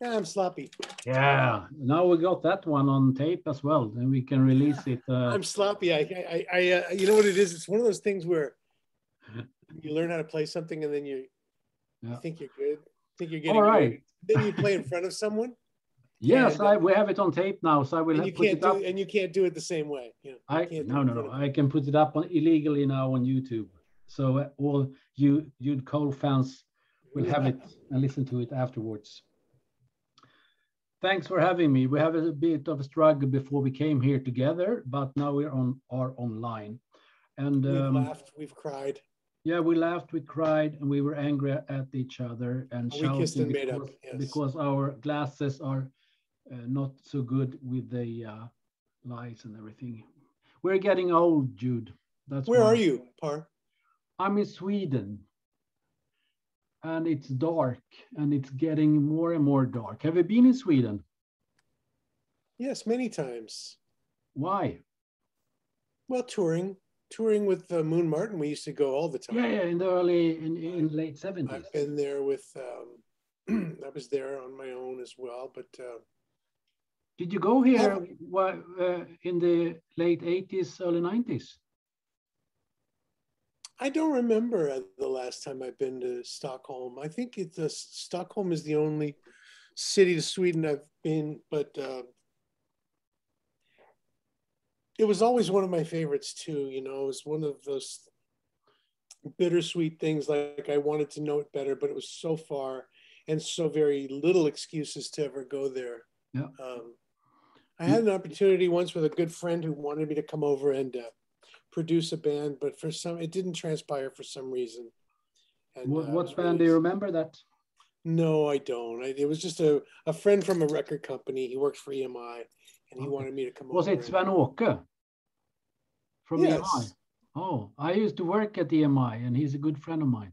Yeah, I'm sloppy. Yeah, now we got that one on tape as well, and we can release it. Uh, I'm sloppy. I, I, I, uh, you know what it is? It's one of those things where you learn how to play something and then you, you think you're good, think you're getting all good. right. Then you play in front of someone Yes, uh, I, we have it on tape now, so I will and have you put can't it up. and you can't do it the same way. You know, I can't no no no. I can put it up on illegally now on YouTube, so uh, all you you Cole fans will have it and listen to it afterwards. Thanks for having me. We have a bit of a struggle before we came here together, but now we're on are online, and We've um, laughed, we've cried, yeah, we laughed, we cried, and we were angry at each other and We kissed shouting and made up, because, yes. because our glasses are not so good with the uh, lights and everything. We're getting old, Jude. That's Where why. are you, Par? I'm in Sweden, and it's dark, and it's getting more and more dark. Have you been in Sweden? Yes, many times. Why? Well, touring, touring with uh, Moon Martin, we used to go all the time. Yeah, yeah, in the early, in, in late 70s. I've been there with. Um, I was there on my own as well, but uh, Did you go here uh, in the late 80s, early 90s? I don't remember uh, the last time I've been to Stockholm. I think it's uh, Stockholm is the only city to Sweden I've been, but uh, it was always one of my favorites too. You know, it was one of those bittersweet things. Like I wanted to know it better, but it was so far and so very little excuses to ever go there. Yeah. Um, I had an opportunity once with a good friend who wanted me to come over and uh, produce a band, but for some, it didn't transpire for some reason. And, What, uh, what band do you remember that? No, I don't. I, it was just a, a friend from a record company. He works for EMI, and he Okay. wanted me to come over. Was it Sven Åke from Yes. EMI? Oh, I used to work at EMI, and he's a good friend of mine.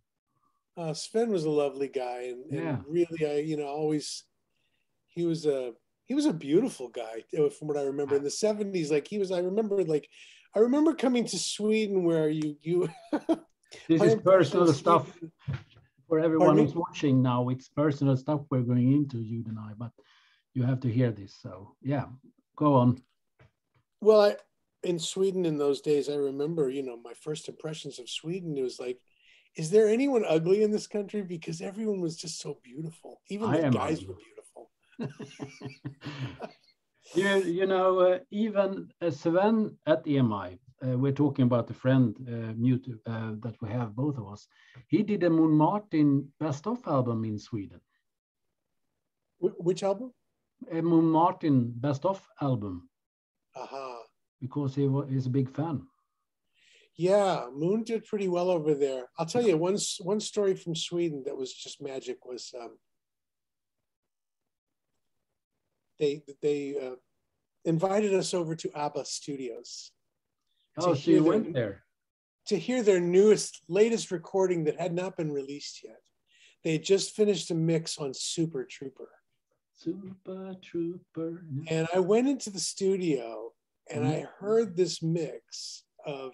uh, Sven was a lovely guy, and, and Yeah. really, I you know always he was a he was a beautiful guy uh, from what I remember in the seventies. Like he was, I remember like I remember coming to Sweden where you you. This is personal stuff for everyone who's watching now. It's personal stuff we're going into, you and I, but you have to hear this. So, yeah, go on. Well, I in Sweden in those days, I remember you know my first impressions of Sweden. It was like. Is there anyone ugly in this country? Because everyone was just so beautiful. Even the guys ugly. were beautiful. you, you know, uh, even uh, Sven at EMI, uh, we're talking about a friend uh, mute, uh, that we have, both of us. He did a Moon Martin best of album in Sweden. Wh- which album? A Moon Martin best of album Aha. because he was he's a big fan. Yeah, Moon did pretty well over there. I'll tell you one one story from Sweden that was just magic was um, they they uh, invited us over to ABBA Studios Oh, so you them- went there. to hear their newest latest recording that had not been released yet. They had just finished a mix on Super Trooper, Super Trooper. and I went into the studio and I heard this mix of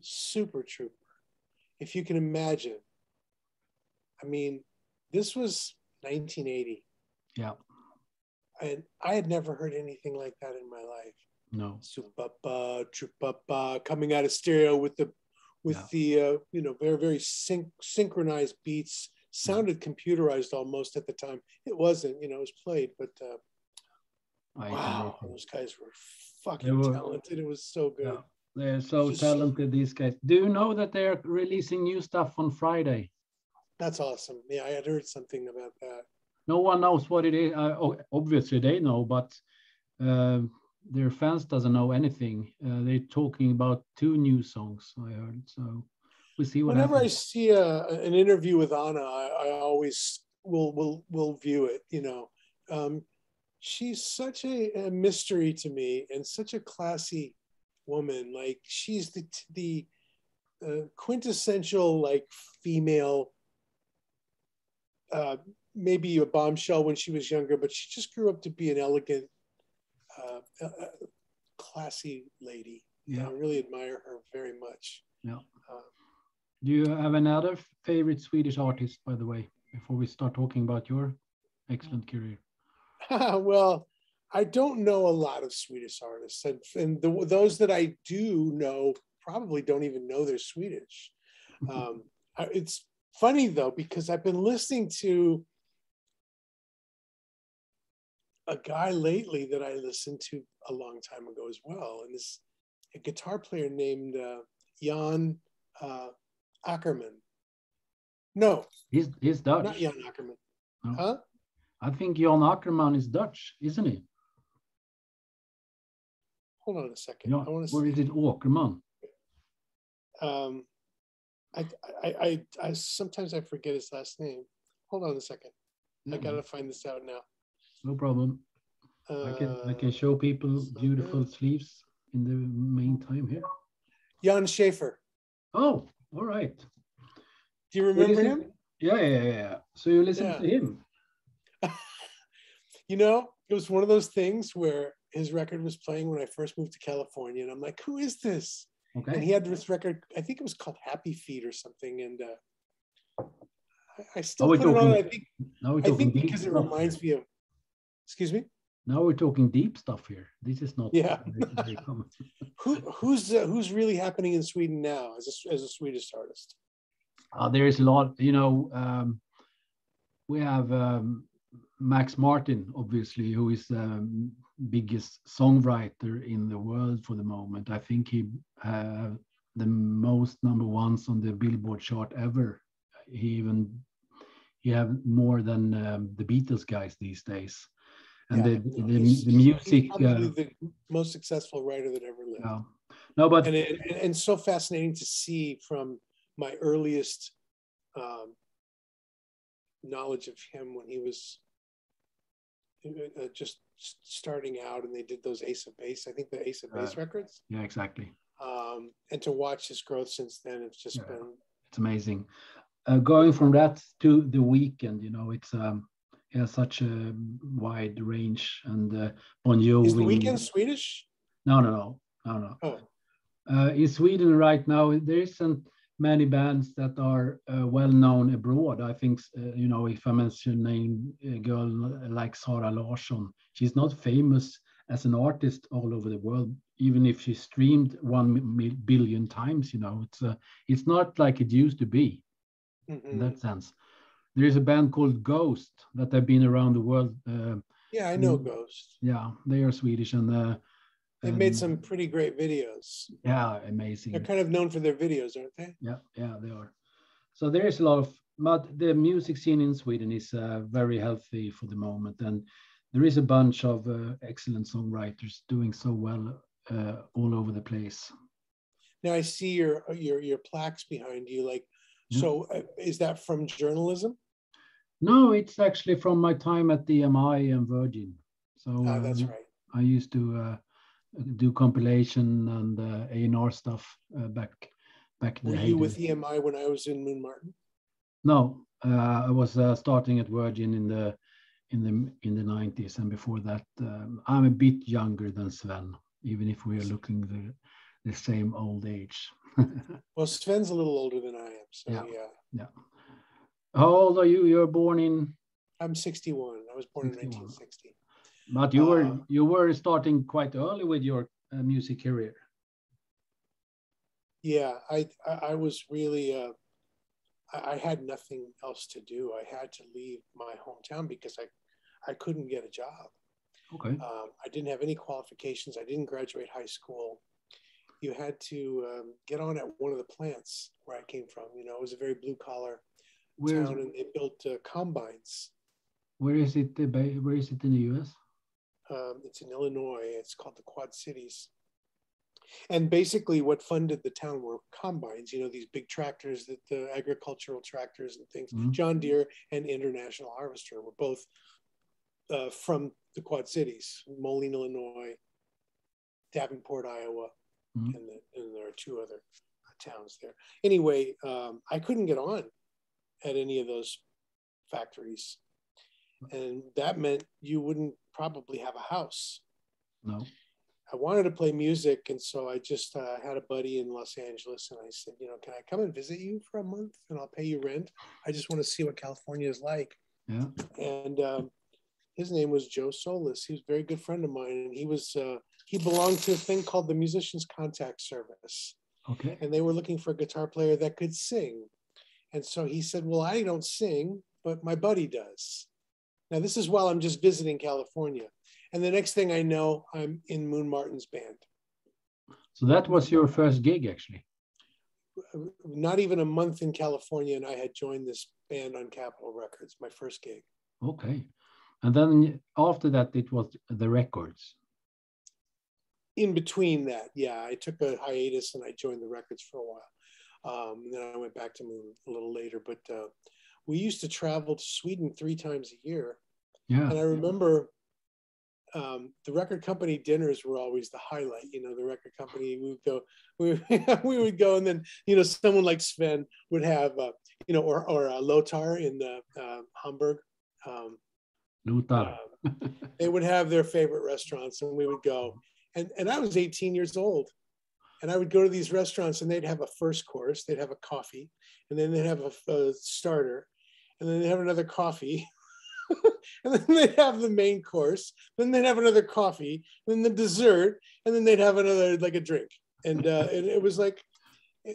Super Trooper. If you can imagine, I mean, this was 1980, Yeah, and I had never heard anything like that in my life. no. Supapa, trupapa, coming out of stereo with the with Yeah. the uh, you know very very syn- synchronized beats. Sounded computerized almost at the time. It wasn't, you know, it was played, but uh, I wow, imagine. those guys were fucking were- talented. It was so good. Yeah. They're so Just- talented, these guys. Do you know that they're releasing new stuff on Friday? That's awesome. Yeah, I had heard something about that. No one knows what it is. Uh, obviously, they know, but uh, their fans doesn't know anything. Uh, they're talking about two new songs. I heard. So we'll see what Whenever I see a, an interview with Anna, I, I always will will will view it. You know, um, she's such a, a mystery to me and such a classy woman. Like she's the the uh, quintessential like female uh, maybe a bombshell when she was younger, but she just grew up to be an elegant, uh, uh, classy lady. Yeah. I really admire her very much. Yeah. Uh, Do you have another favorite Swedish artist, by the way, before we start talking about your excellent career? well, I don't know a lot of Swedish artists, and, and the, those that I do know probably don't even know they're Swedish. Um, it's funny though because I've been listening to a guy lately that I listened to a long time ago as well, and this a guitar player named uh, Jan uh, Akkerman. No, he's he's Dutch. Not Jan Akkerman. No. Huh? I think Jan Akkerman is Dutch, isn't he? Hold on a second. Yeah, I want to. Or is it Akkerman? Um, I, I, I, I, sometimes I forget his last name. Hold on a second. Yeah. I gotta find this out now. No problem. Uh, I can I can show people beautiful sleeves in the meantime here. Jan Schaefer. Oh, all right. Do you remember him? Yeah, yeah, yeah. So you listen yeah. to him. you know, it was one of those things where his record was playing when I first moved to California, and I'm like, "Who is this?" Okay. And he had this record. I think it was called Happy Feet or something, and uh, I, still put it on. I think, I think because it reminds me of. Excuse me. Now we're talking deep stuff here. This is not. Yeah. Who, who's uh, who's really happening in Sweden now as a, as a Swedish artist? Uh, there is a lot. You know, um, we have um, Max Martin, obviously, who is um, biggest songwriter in the world for the moment. I think he uh, the most number ones on the Billboard chart ever. He even he have more than um, the Beatles guys these days and yeah, the, the, the music probably uh, the most successful writer that ever lived. Yeah. no but and, it, and so fascinating to see from my earliest um, knowledge of him when he was uh, just starting out and they did those ace of base i think the ace of base uh, records. Yeah exactly. Um, and to watch his growth since then it's just yeah, been it's amazing. Uh, going from that to the Weeknd you know it's um has such a wide range. And uh, Bon Jovi. Is the Weeknd Swedish? No, no, no, no, no. Oh. Uh, in Sweden right now, there isn't many bands that are uh, well known abroad. I think, uh, you know, if I mention name a girl like Zara Larsson, she's not famous as an artist all over the world, even if she streamed one billion times. You know, it's uh, it's not like it used to be mm in that sense there is a band called Ghost that have been around the world. Uh, yeah, I know Ghost. Yeah, they are Swedish and uh, they've made some pretty great videos. Yeah, amazing. They're kind of known for their videos, aren't they? Yeah, yeah, they are. So there is a lot of, but the music scene in Sweden is uh, very healthy for the moment, and there is a bunch of uh, excellent songwriters doing so well uh, all over the place. Now I see your your your plaques behind you, like. So, uh, is that from journalism? No, it's actually from my time at EMI and Virgin. So ah, that's uh, right. I used to uh, do compilation and uh, A&R stuff uh, back back then. Were you with EMI when I was in Moon Martin? No, uh, I was uh, starting at Virgin in the in the in the 90s, and before that, um, I'm a bit younger than Sven, even if we are looking the the same old age. well, Sven's a little older than I am, so yeah. yeah. yeah. How old are you? You're born in. I'm 61. I was born 61. in 1960. But you were uh, you were starting quite early with your uh, music career. Yeah, I I was really uh, I, I had nothing else to do. I had to leave my hometown because I I couldn't get a job. Okay. Um, I didn't have any qualifications. I didn't graduate high school. You had to um, get on at one of the plants where I came from. You know, it was a very blue collar where town, and they built uh, combines. Where is it? Uh, where is it in the U.S.? Um, it's in Illinois. It's called the Quad Cities. And basically, what funded the town were combines. You know, these big tractors, that the agricultural tractors and things. Mm-hmm. John Deere and International Harvester were both uh, from the Quad Cities, Moline, Illinois, Davenport, Iowa, mm-hmm. and, the, and, there are two other towns there. Anyway, um, I couldn't get on at any of those factories. and that meant you wouldn't probably have a house. No. I wanted to play music, and so I just uh, had a buddy in Los Angeles, and I said, you know, can I come and visit you for a month, and I'll pay you rent. I just want to see what California is like. Yeah. And um, his name was Joe Solis. He was a very good friend of mine, and he was uh, he belonged to a thing called the Musicians Contact Service, Okay. and they were looking for a guitar player that could sing. And so he said, "Well, I don't sing, but my buddy does." Now this is while I'm just visiting California, and the next thing I know, I'm in Moon Martin's band. So that was your first gig, actually. Not even a month in California, and I had joined this band on Capitol Records, my first gig. Okay. And then after that, it was the records. in between that, yeah, I took a hiatus and I joined the records for a while. Um, and then I went back to Moon a little later. But uh, we used to travel to Sweden three times a year. Yeah. And I remember um, the record company dinners were always the highlight. You know, the record company we would go, we, we would go, and then you know someone like Sven would have, uh, you know, or or uh, Lothar in the, uh, Hamburg. Um, Lothar. um, they would have their favorite restaurants, and we would go. And and I was 18 years old, and I would go to these restaurants, and they'd have a first course, they'd have a coffee, and then they'd have a, a starter, and then they'd have another coffee. and then they'd have the main course, then they'd have another coffee, then the dessert, and then they'd have another like a drink. And uh, and it was like,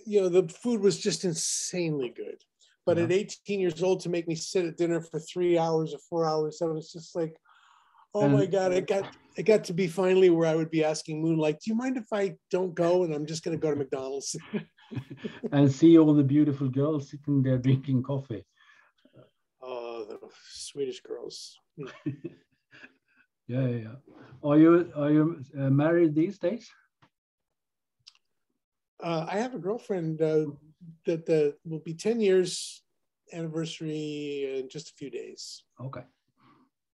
you know, the food was just insanely good. But at 18 years old, to make me sit at dinner for three hours or four hours, that was just like, oh my god! It got it got to be finally where I would be asking Moon, like, do you mind if I don't go and I'm just going to go to McDonald's? and see all the beautiful girls sitting there drinking coffee. Oh, the Swedish girls. Yeah, yeah. yeah. Are you are you uh, married these days? Uh, I have a girlfriend uh, that uh, will be 10 years anniversary in just a few days. Okay.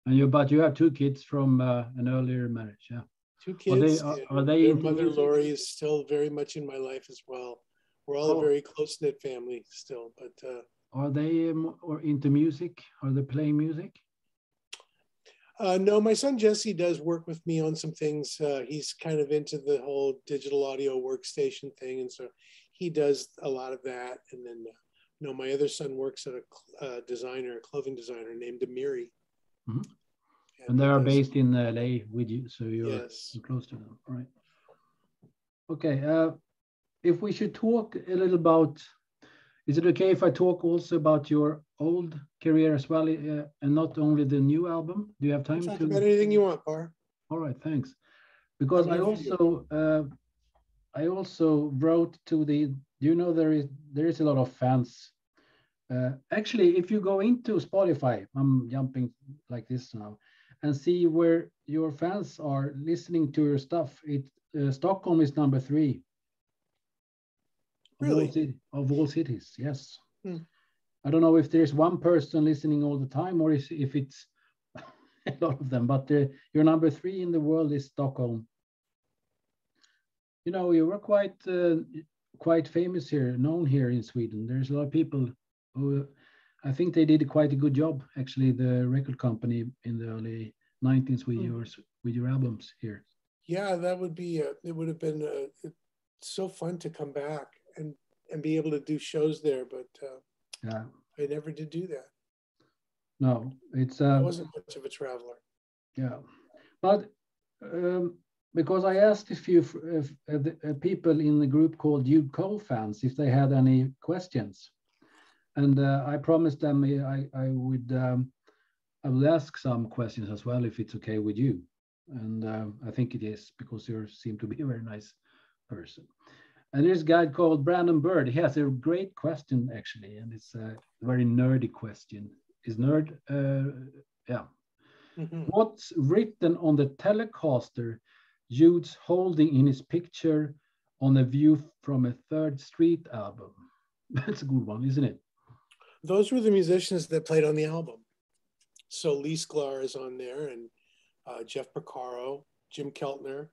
And you but you have two kids from uh, an earlier marriage, yeah. Two Are they- kids. are- are they Their mother music? Lori is still very much in my life as well. We're all Oh. a very close knit family still, but uh, Are they um, or into music? Are they playing music? uh, no, my son Jesse does work with me on some things. Uh, he's kind of into the whole digital audio workstation thing, and so he does a lot of that. And then, uh, no, my other son works at a uh, designer, a clothing designer named Amiri. Mhm. And they are based in LA with you, so you're Yes. you're close to them. All right. Okay. Uh, if we should talk a little about, is it okay if I talk also about your old career as well, uh, and not only the new album? Do you have time Talk to? about anything you want, Bar. All right, thanks. Because I also uh, I also wrote to the. Do you know there is there is a lot of fans. Uh, actually, if you go into Spotify, I'm jumping like this now, and see where your fans are listening to your stuff. It uh, Stockholm is number three. Of all, Really? of all cities, yes. Hmm. I don't know if there's one person listening all the time or if, if it's a lot of them, but uh, your number three in the world is Stockholm. You know, you were quite uh, quite famous here, known here in Sweden. There's a lot of people who I think they did quite a good job, actually, the record company in the early 19th with Hmm. yours with your albums here. Yeah, that would be. Uh, it would have been uh, it's so fun to come back and and be able to do shows there, but uh, Yeah. I never did do that. No, it's I uh, wasn't much of a traveler. Yeah, but um, because I asked a few f- if, uh, the, uh, people in the group called Jude Cole fans if they had any questions, and uh, I promised them I I would um, I will ask some questions as well if it's okay with you, and um, I think it is because you seem to be a very nice person. And there's a guy called Brandon Bird. He has a great question actually, and it's a very nerdy question. Is nerd? Uh, yeah. Mhm. What's written on the Telecaster Jude's holding in his picture on a view from a Third Street album? That's a good one, isn't it? Those were the musicians that played on the album. So Lee Sklar is on there, and uh, Jeff Porcaro, Jim Keltner.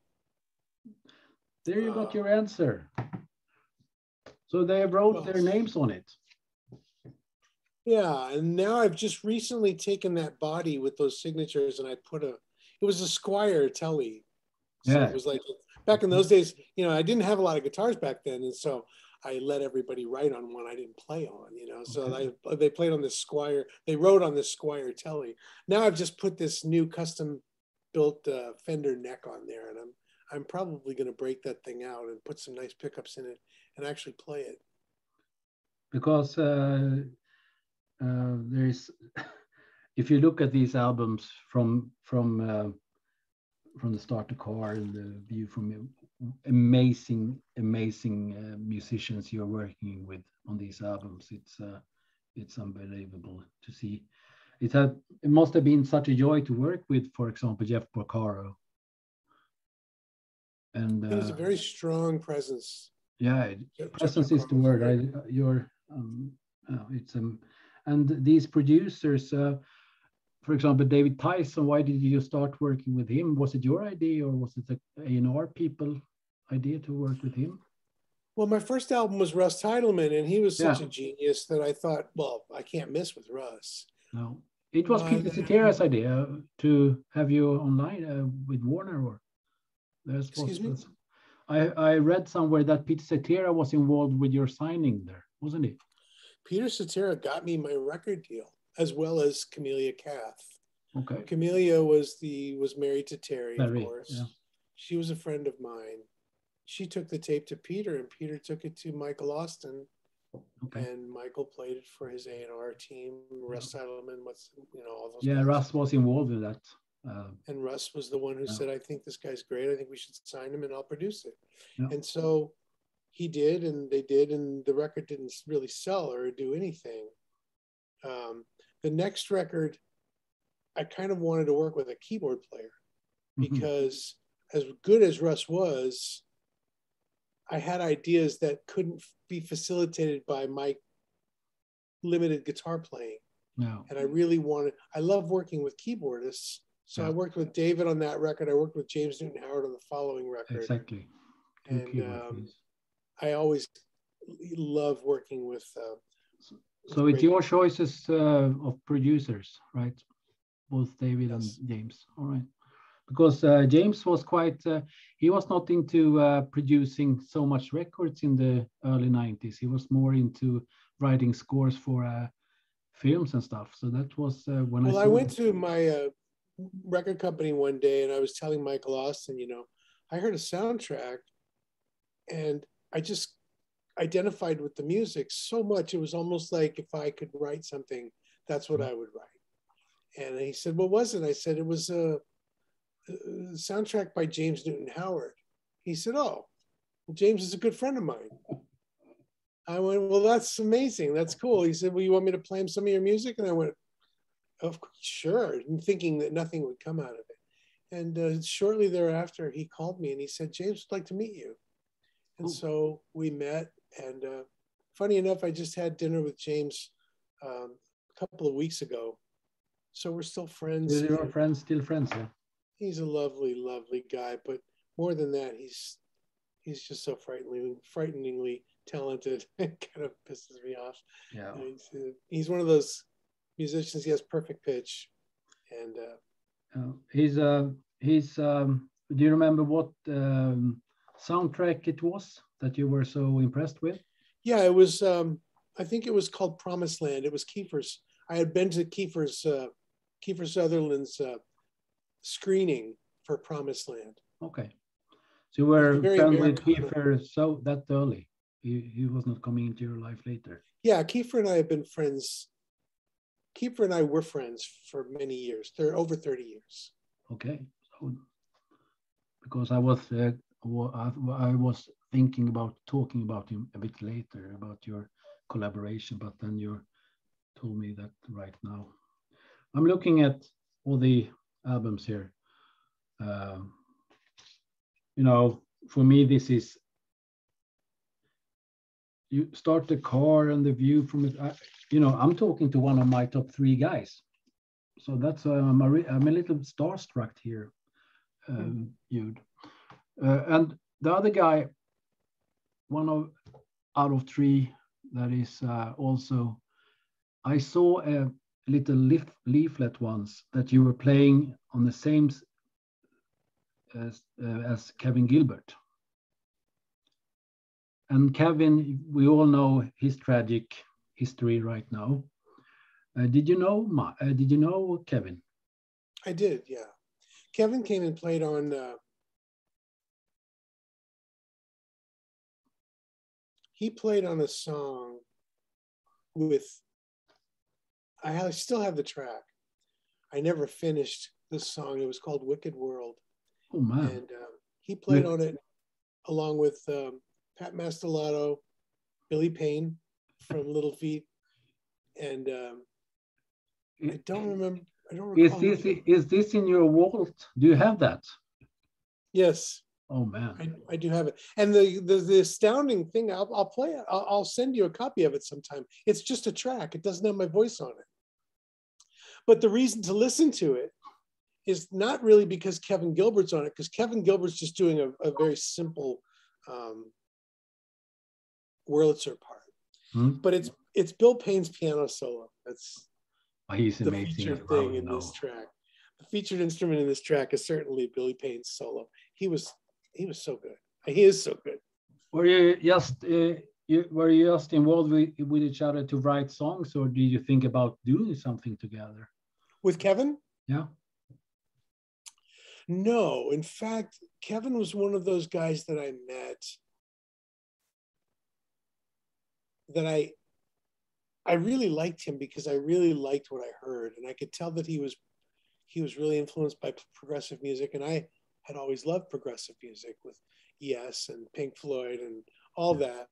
There you got Uh, your answer. So they wrote their names on it. Yeah, and now I've just recently taken that body with those signatures and I put a. It was a Squier Telly. So Yeah. It was like back in those days. You know, I didn't have a lot of guitars back then, and so I let everybody write on one I didn't play on. You know, so Okay. I, they played on this Squier. They wrote on this Squier Telly. Now I've just put this new custom built uh, Fender neck on there, and I'm I'm probably going to break that thing out and put some nice pickups in it and actually play it. because uh, uh, there's if you look at these albums from from uh, from the start to car and the view from amazing amazing uh, musicians you're working with on these albums it's uh, it's unbelievable to see it had it must have been such a joy to work with for example jeff porcaro and It was a uh, very strong presence. yeah Jeff- Jeff presence is the word. I, you're, um, uh, it's um, and these producers, uh, for example, David Tyson. Why did you start working with him? Was it your idea, or was it the A and R people idea to work with him? Well, my first album was Russ Titelman, and he was such Yeah. a genius that I thought, well, I can't miss with Russ. No, it was Uh, Peter Cetera's idea to have you online uh, with Warner. Or there's Excuse me? I I read somewhere that Peter Cetera was involved with your signing there, wasn't he? Peter Cetera got me my record deal, as well as Camelia Kath. Okay. Camelia was the was married to Terry, Terry, of course. yeah. She was a friend of mine. She took the tape to Peter, and Peter took it to Michael Ostin, Okay. and Michael played it for his A and R team. Russ Titelman, what's you know all those. Yeah, guys. Russ was involved in that. Uh, And Russ was the one who Yeah. said, I think this guy's great. I think we should sign him and I'll produce it. Yeah. And so he did, and they did, and the record didn't really sell or do anything. Um, the next record, I kind of wanted to work with a keyboard player mhm. because, as good as Russ was, I had ideas that couldn't be facilitated by my limited guitar playing yeah. and I really wanted. I love working with keyboardists. So I worked with David on that record. I worked with James Newton Howard on the following record. Exactly. Good And, um. I always love working with. Uh, so it's your choices uh, of producers, right? Both David Yes. and James. All right. Because uh, James was quite, uh, he was not into uh, producing so much records in the early 90s. He was more into writing scores for uh, films and stuff. So that was uh, when well, I I went it. to my uh, record company one day, and I was telling Michael Ostin, you know, I heard a soundtrack, and I just identified with the music so much. It was almost like if I could write something, that's what I would write. And he said, "What was it?" I said, "It was a soundtrack by James Newton Howard." He said, "Oh, James is a good friend of mine." I went, "Well, that's amazing. That's cool." He said, "Well, you want me to play him some of your music?" And I went, "Of course, sure," and thinking that nothing would come out of it. And uh, shortly thereafter, he called me and he said, "James would like to meet you." And Cool. so we met. And uh, funny enough, I just had dinner with James um, a couple of weeks ago. So we're still friends. Is your and friends still friends? Yeah. He's a lovely, lovely guy. But more than that, he's he's just so frighteningly, frighteningly talented. it kind of pisses me off. Yeah. He's, uh, he's one of those musicians. He has perfect pitch, and uh, he's uh, he's. Um, do you remember what um, soundtrack it was that you were so impressed with? yeah, it was. Um, I think it was called Promised Land. It was Kiefer's. I had been to Kiefer's, uh, Kiefer Sutherland's uh, screening for Promised Land. Okay. So you were Very friends with. Kiefer so that early. He, he was not coming into your life later. Yeah, Kiefer and I have been friends. Kiefer and I were friends for many years. They're over 30 years. Okay. So because I was uh, I, I was thinking about talking about him a bit later about your collaboration, but then you told me that right now. I'm looking at all the albums here. Um, you know, for me, this is you start the car and the view from it. I, you know, I'm talking to one of my top three guys, so that's why I'm a, I'm a little starstruck here, um, Jude. Uh, and the other guy, one of out of three, that is uh, also I saw a little leaf, leaflet once that you were playing on the same as, uh, as Kevin Gilbert. And Kevin, we all know his tragic history right now. Uh, did you know? Uh, did you know Kevin? I did, yeah. Kevin came and played on. Uh, he played on a song with. I still have the track. I never finished this song. It was called "Wicked World." Oh man! And uh, he played yeah. on it along with um, Pat Mastelotto, Billy Payne from Little Feat, and um, I don't remember. I don't is this is this in your vault? Do you have that? Yes. Oh man, I, I do have it. And the the, the astounding thing, I'll, I'll play it. I'll, I'll send you a copy of it sometime. It's just a track. It doesn't have my voice on it. But the reason to listen to it is not really because Kevin Gilbert's on it, because Kevin Gilbert's just doing a, a very simple um, Wurlitzer part. Hmm? But it's it's Bill Payne's piano solo. That's oh, he's the amazing. featured thing in this track. The featured instrument in this track is certainly Billy Payne's solo. He was he was so good. He is so good. Were you just uh, you, were you just involved with, with each other to write songs, or did you think about doing something together? With Kevin? Yeah. No, in fact, Kevin was one of those guys that I met that I I really liked him because I really liked what I heard, and I could tell that he was he was really influenced by progressive music, and I had always loved progressive music with Yes and Pink Floyd and all yeah. that.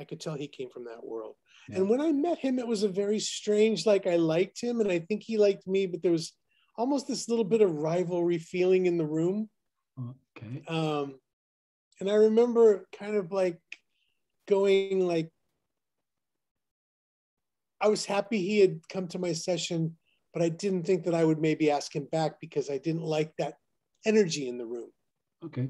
I could tell he came from that world. Yeah. And when I met him, it was a very strange, like I liked him, and I think he liked me, but there was almost this little bit of rivalry feeling in the room. Okay. Um, and I remember kind of like going like I was happy he had come to my session, but I didn't think that I would maybe ask him back because I didn't like that energy in the room. Okay.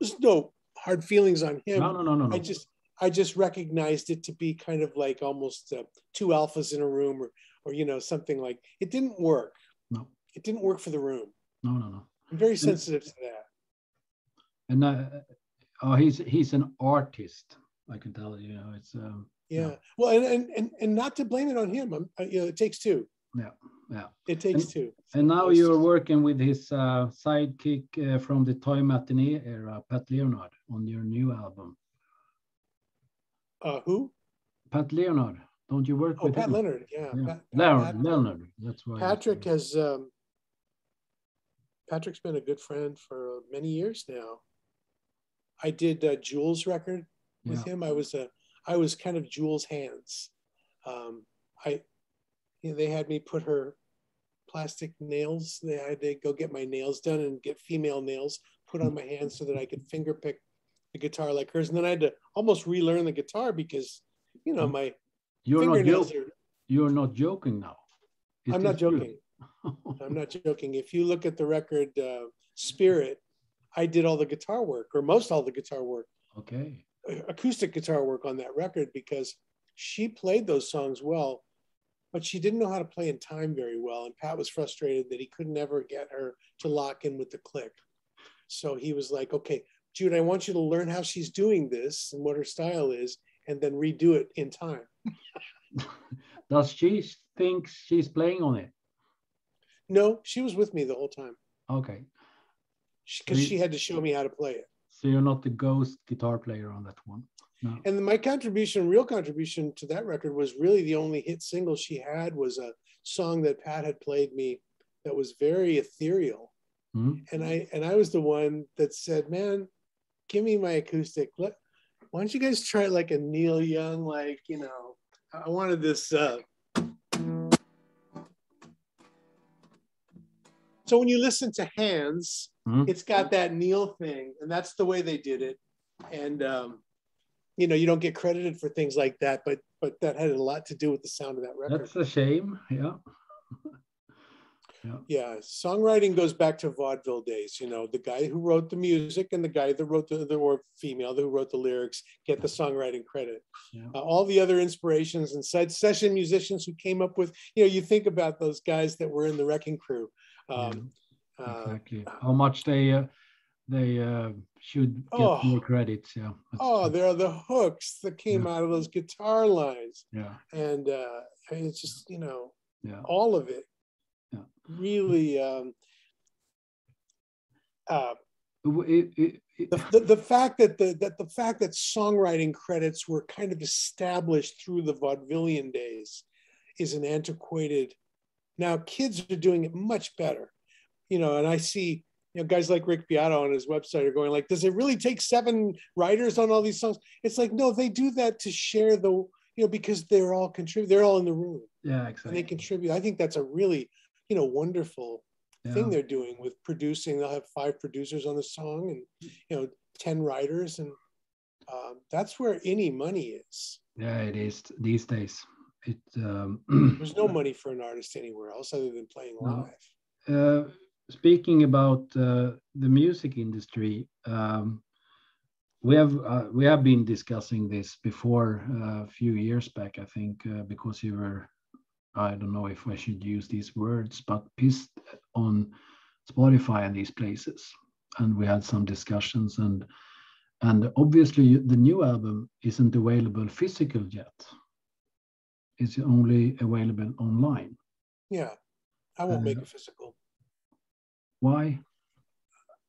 There's no hard feelings on him. No, no, no, no. no. I just I just recognized it to be kind of like almost uh, two alphas in a room, or or you know something like it didn't work. No. It didn't work for the room. No, no, no. I'm very sensitive and, to that. And uh, oh, he's he's an artist. I can tell you. Know, it's um, yeah. yeah. Well, and, and and and not to blame it on him. I'm, you know, it takes two. Yeah, yeah. It takes and, two. And now you're working with his uh, sidekick uh, from the Toy Matinee era, Pat Leonard, on your new album. Uh, who? Pat Leonard. Don't you work oh, with Pat him? Leonard. Yeah. yeah. Pat, Leonard. Pat, Leonard. That's why. Patrick has. Um, Patrick's been a good friend for many years now. I did a Jewel's record with yeah. him. I was a I was kind of Jewel's hands. Um, I, you know, they had me put her plastic nails. They had to go get my nails done and get female nails put on my hands so that I could finger pick the guitar like hers. And then I had to almost relearn the guitar because, you know, my you're not joking. Are, you're not joking now. Is I'm not joking. I'm not joking. If you look at the record uh, Spirit, I did all the guitar work or most all the guitar work. Okay acoustic guitar work on that record because she played those songs well, but she didn't know how to play in time very well. And Pat was frustrated that he could never get her to lock in with the click. So he was like, okay, Jude, I want you to learn how she's doing this and what her style is, and then redo it in time. Does she think she's playing on it? No, she was with me the whole time. Okay. Because she, she had to show me how to play it. So you're not the ghost guitar player on that one. No. And my contribution, real contribution to that record was really the only hit single she had was a song that Pat had played me that was very ethereal. Mm-hmm. And I and I was the one that said, "Man, give me my acoustic. Let, why don't you guys try like a Neil Young, like you know? I wanted this." Uh... So when you listen to Hands, Mm-hmm. It's got that Neil thing, and that's the way they did it. And um, you know, you don't get credited for things like that, but but that had a lot to do with the sound of that record. That's a shame. Yeah. Yeah. yeah. Songwriting goes back to vaudeville days. You know, the guy who wrote the music and the guy that wrote the, the or female who wrote the lyrics get the songwriting credit. Yeah. Uh, all the other inspirations and side session musicians who came up with, you know, you think about those guys that were in the Wrecking Crew. Um, yeah, exactly. Uh, How much they uh, they uh, should get oh, more credits. Yeah. oh, there are the hooks that came yeah. out of those guitar lines. Yeah. And uh, it's just you know, yeah, all of it. Really. Um, uh, it, it, it, the, the, the, fact that the that the fact that songwriting credits were kind of established through the vaudevillian days is an antiquated. Now kids are doing it much better, you know, and I see you know, guys like Rick Beato on his website are going like, does it really take seven writers on all these songs? It's like, no, they do that to share the, you know, because they're all contribute, they're all in the room. Yeah, exactly. And they contribute. I think that's a really, you know, wonderful yeah. thing they're doing with producing. They'll have five producers on the song and, you know, 10 writers. And um, that's where any money is. Yeah, it is these days. It um, There's no money for an artist anywhere else other than playing live. Uh, speaking about uh, the music industry, um, we have uh, we have been discussing this before uh, a few years back, I think, uh, because you were, I don't know if I should use these words, but pissed on Spotify and these places, and we had some discussions, and and obviously the new album isn't available physical yet. It's only available online. Yeah, I won't make it physical. Why?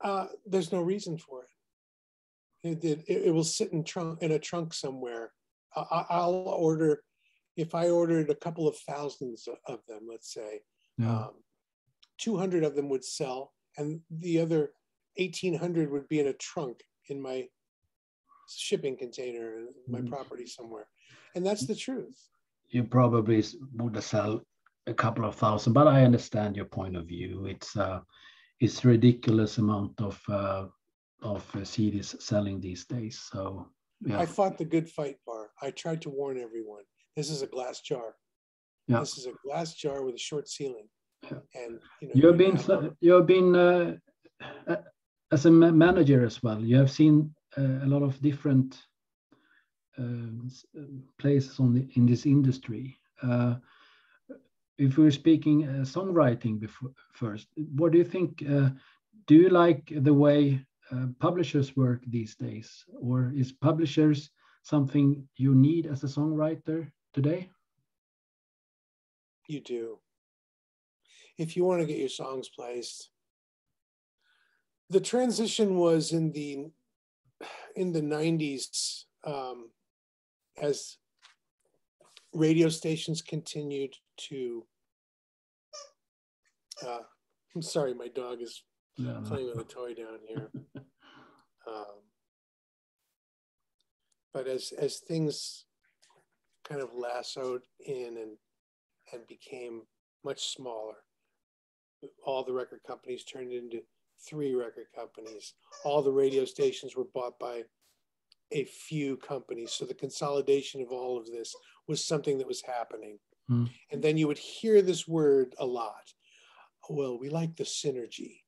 Uh, there's no reason for it. It, it, it will sit in trunk in a trunk somewhere. I, I'll order if I ordered a couple of thousands of them, let's say, yeah. um, 200 of them would sell, and the other 1,800 would be in a trunk in my shipping container in my mm. property somewhere. And that's the truth. You probably would sell a couple of thousand, but I understand your point of view. It's uh, it's ridiculous amount of uh, of uh, CDs selling these days. So yeah. I fought the good fight bar. I tried to warn everyone. This is a glass jar. Yeah. This is a glass jar with a short ceiling. Yeah. And you know, you've been have... you've been uh, uh, as a manager as well. You have seen uh, a lot of different uh, places on the in this industry. Uh, if we're speaking uh, songwriting before, first, what do you think? Uh, do you like the way uh, publishers work these days, or is publishers something you need as a songwriter today? You do. If you want to get your songs placed, the transition was in the in the 90s um, as radio stations continued to. Uh, I'm sorry, my dog is no, playing no. with a toy down here. um, but as as things kind of lassoed in and and became much smaller, all the record companies turned into three record companies. All the radio stations were bought by a few companies. So the consolidation of all of this was something that was happening. Mm. And then you would hear this word a lot. Well, we like the synergy.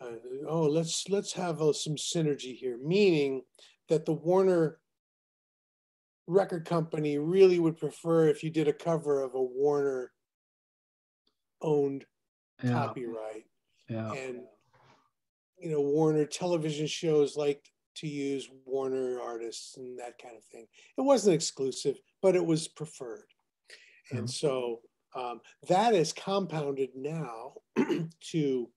Uh, oh, let's let's have uh, some synergy here, meaning that the Warner record company really would prefer if you did a cover of a Warner owned yeah. copyright. Yeah. And you know, Warner television shows like to use Warner artists and that kind of thing. It wasn't exclusive, but it was preferred. Mm-hmm. And so um, that is compounded now to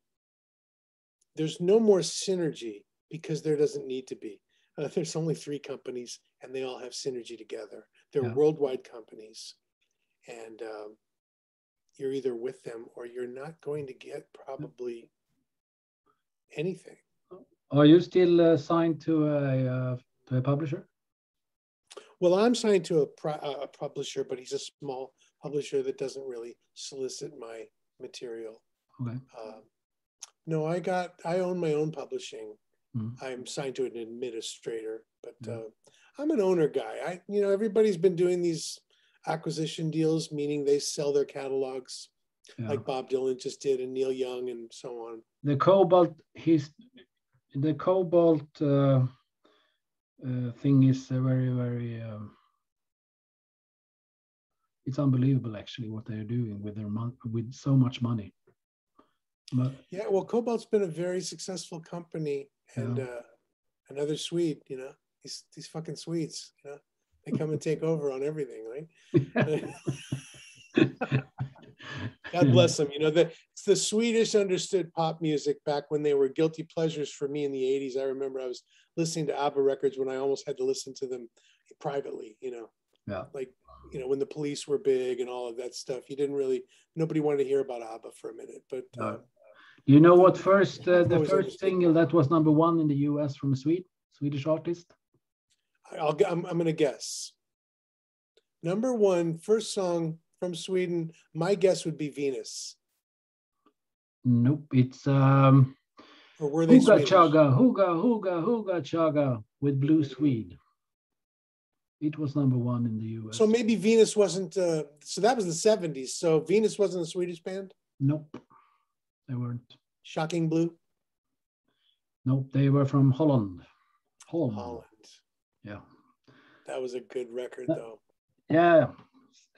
there's no more synergy because there doesn't need to be. Uh, there's only three companies and they all have synergy together. They're yeah. worldwide companies. And um, you're either with them or you're not going to get probably anything. Are you still uh, signed to a uh, to a publisher? Well, I'm signed to a, a publisher, but he's a small publisher that doesn't really solicit my material. Okay. Um, no, I got I own my own publishing. Mm-hmm. I'm signed to an administrator, but uh, I'm an owner guy. I you know everybody's been doing these acquisition deals, meaning they sell their catalogs yeah. like Bob Dylan just did, and Neil Young, and so on. The Kobalt, he's the Kobalt uh, uh, thing is a very, very. Um, it's unbelievable, actually, what they're doing with their mon- with so much money. But, yeah, well, Kobalt's been a very successful company, and yeah. uh, another Swede, you know, these these fucking Swedes, you know, they come and take over on everything, right? God bless them. You know, the, the Swedish understood pop music back when they were guilty pleasures for me in the 80s. I remember I was listening to ABBA records when I almost had to listen to them privately, you know. Yeah. Like, you know, when the police were big and all of that stuff, you didn't really, nobody wanted to hear about ABBA for a minute. But, no. uh, you know what first, uh, the first single that was number one in the US from a Swede, Swedish artist? I'll, I'm, I'm going to guess. Number one, first song from Sweden. My guess would be Venus. Nope, it's um. Or were they Huga Chaga, Huga, Huga, Huga Chaga with Blue Swede. It was number one in the US. So maybe Venus wasn't. Uh, so that was the '70s. So Venus wasn't a Swedish band. Nope, they weren't. Shocking Blue. Nope, they were from Holland. Holland. Holland. Yeah. That was a good record, though. Yeah,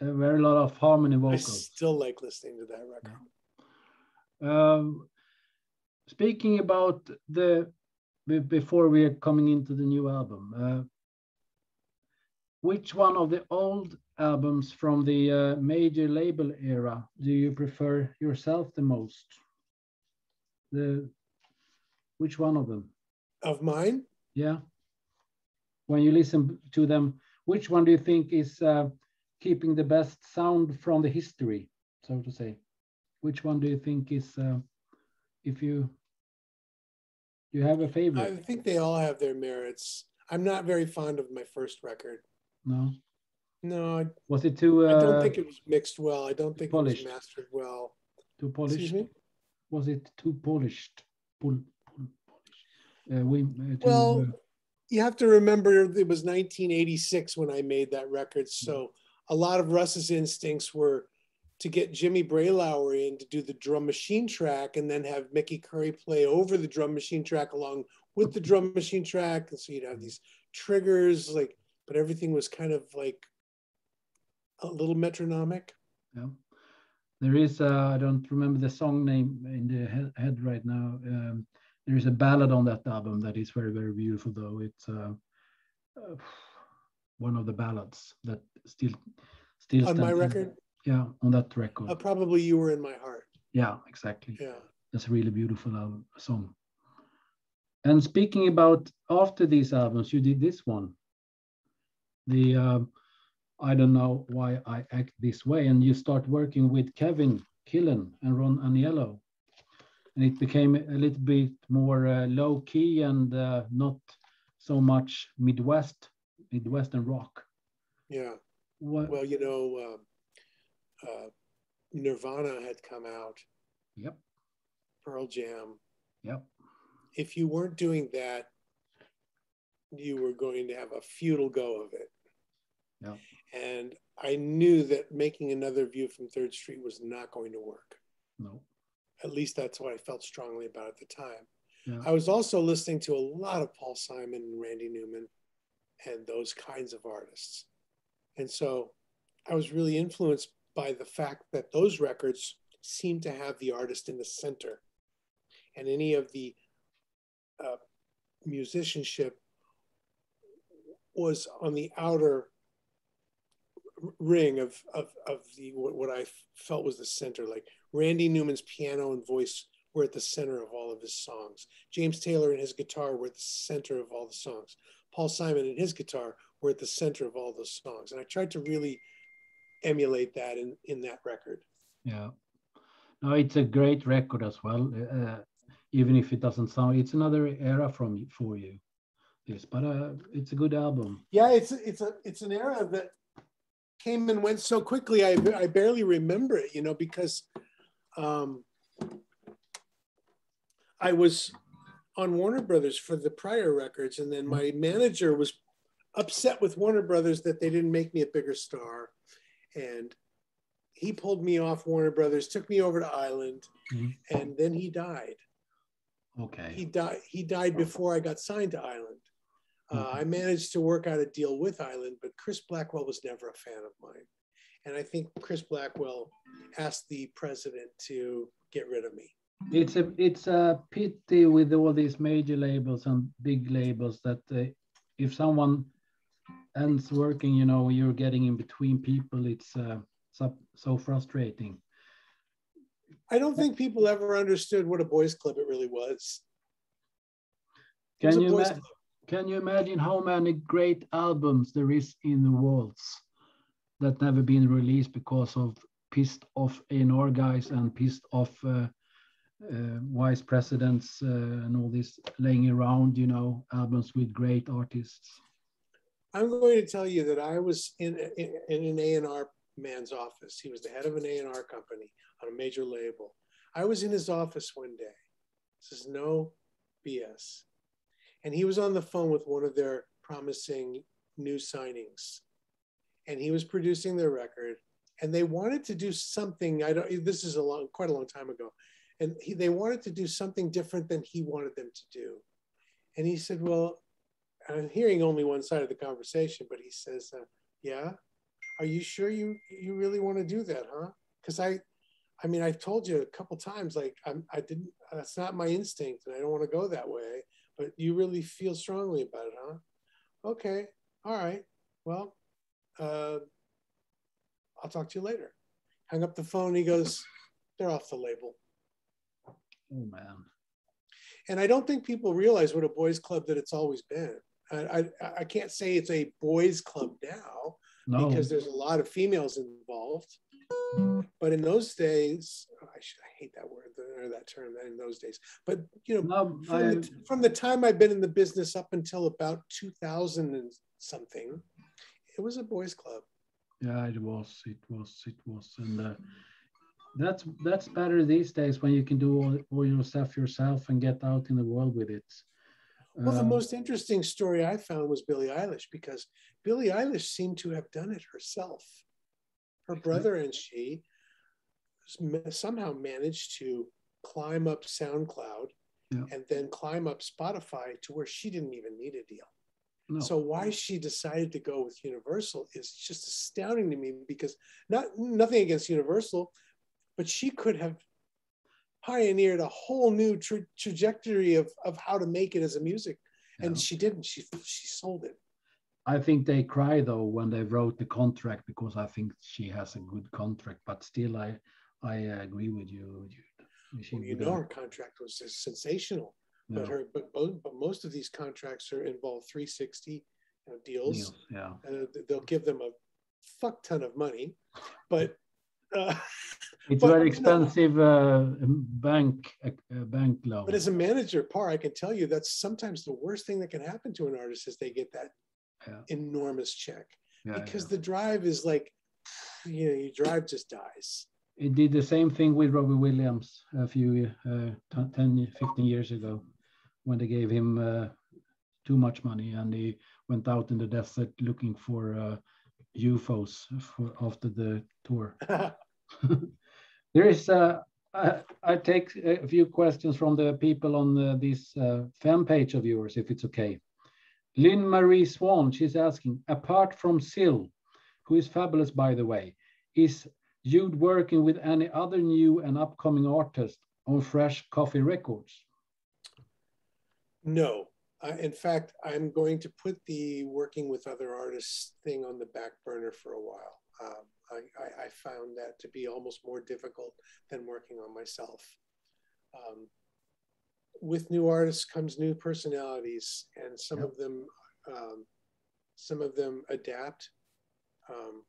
a very lot of harmony vocals. I still like listening to that record. Um, speaking about the before we are coming into the new album, uh, which one of the old albums from the uh, major label era do you prefer yourself the most? The which one of them? Of mine? Yeah. When you listen to them, which one do you think is uh, keeping the best sound from the history, so to say? Which one do you think is, uh, if you you have a favorite? I think they all have their merits. I'm not very fond of my first record. No. No. I, was it too? Uh, I don't think it was mixed well. I don't think polished. it was mastered well. Too polished. Was it too polished? Pull, pull, uh, we, uh, well, uh, you have to remember it was 1986 when I made that record, so a lot of Russ's instincts were to get Jimmy Bralower in to do the drum machine track and then have Mickey Curry play over the drum machine track along with the drum machine track. And so you'd have these triggers, like, but everything was kind of like a little metronomic. Yeah. There is, I don't remember the song name in the head right now. Um, there is a ballad on that album that is very, very beautiful, though. It's uh, uh, one of the ballads that still still on my record? Yeah on that record. Uh, probably you were in my heart. Yeah exactly. Yeah. That's a really beautiful album, song. And speaking about after these albums you did this one. The uh, i don't know why i act this way and you start working with kevin killen and ron aniello and it became a little bit more uh, low key and uh, not so much midwest midwestern rock yeah what? Well, you know, uh, uh, Nirvana had come out. Yep. Pearl Jam. Yep. If you weren't doing that, you were going to have a futile go of it. Yeah. And I knew that making another view from Third Street was not going to work. No. At least that's what I felt strongly about at the time. Yeah. I was also listening to a lot of Paul Simon and Randy Newman and those kinds of artists. And so I was really influenced by the fact that those records seem to have the artist in the center. And any of the uh, musicianship was on the outer ring of, of, of the what, what I felt was the center. Like Randy Newman's piano and voice were at the center of all of his songs. James Taylor and his guitar were at the center of all the songs. Paul Simon and his guitar were at the center of all those songs. And I tried to really emulate that in, in that record. Yeah. No, it's a great record as well. Uh, even if it doesn't sound, it's another era from for you. This, but uh, it's a good album. Yeah, it's it's a it's an era that came and went so quickly. I I barely remember it, you know, because um, I was on Warner Brothers for the prior records, and then my manager was upset with Warner Brothers that they didn't make me a bigger star, and he pulled me off Warner Brothers, took me over to Island, Mhm. and then he died. Okay. He died. He died before I got signed to Island. Uh, Mhm. I managed to work out a deal with Island, but Chris Blackwell was never a fan of mine, and I think Chris Blackwell asked the president to get rid of me. It's a it's a pity with all these major labels and big labels that uh, if someone ends working, you know, you're getting in between people. It's uh, so, so frustrating. I don't think people ever understood what a boys' club it really was. It was Can you boys' ima- club. Can you imagine how many great albums there is in the walls that never been released because of pissed off A&R guys and pissed off uh, uh, vice presidents uh, and all this laying around, you know, albums with great artists. I'm going to tell you that I was in, in, in an A&R man's office. He was the head of an A&R company on a major label. I was in his office one day. This is no BS. And he was on the phone with one of their promising new signings. And he was producing their record. And they wanted to do something. I don't, this is a long, quite a long time ago. And he, they wanted to do something different than he wanted them to do. And he said, Well, I'm hearing only one side of the conversation, but he says, uh, "Yeah, are you sure you you really want to do that, huh? Because I, I mean, I've told you a couple times, like I'm, I didn't. That's not my instinct, and I don't want to go that way. But you really feel strongly about it, huh? Okay, all right. Well, uh, I'll talk to you later. Hung up the phone. He goes, "They're off the label." Oh man. and I don't think people realize what a boys' club that it's always been. I, I, I can't say it's a boys' club now No. because there's a lot of females involved. But in those days, I, should, I hate that word that term in those days. But you know, no, from, I, the, from the time I've been in the business up until about 2000 and something, it was a boys' club. yeah, it was, it was, it was, and uh, that's that's better these days when you can do all, all your stuff yourself and get out in the world with it. Well, the Um, most interesting story I found was Billie Eilish because Billie Eilish seemed to have done it herself. Her brother and she somehow managed to climb up SoundCloud Yeah. and then climb up Spotify to where she didn't even need a deal. no. So why she decided to go with Universal is just astounding to me because not nothing against Universal, but she could have pioneered a whole new tra- trajectory of, of how to make it as a music, and she didn't. She she sold it. I think they cry though when they wrote the contract because I think she has a good contract. But still, I I agree with you. Well, you know, her contract was just sensational, yeah, but her but, both, but most of these contracts are involve 360 you know, deals. Neil, yeah. and they'll give them a fuck ton of money, but. Uh, It's But, very expensive uh, bank uh, bank loan. But as a manager, Par, I can tell you that's sometimes the worst thing that can happen to an artist is they get that Yeah. enormous check Yeah, because yeah. the drive is like, you know, your drive just dies. It did the same thing with Robbie Williams a few uh, 10, 15 years ago when they gave him uh, too much money and he went out in the desert looking for uh, UFOs for after the tour. There is, uh, I, I take a few questions from the people on uh, this uh, fan page of yours, if it's okay. Lynn Marie Swan, she's asking, apart from Sil, who is fabulous, by the way, is Jude working with any other new and upcoming artists on Fresh Coffee Records? no. Uh, in fact, I'm going to put the working with other artists thing on the back burner for a while. Um, I, I, I found that to be almost more difficult than working on myself. Um, with new artists comes new personalities, and some Yep. of them, um, some of them adapt um,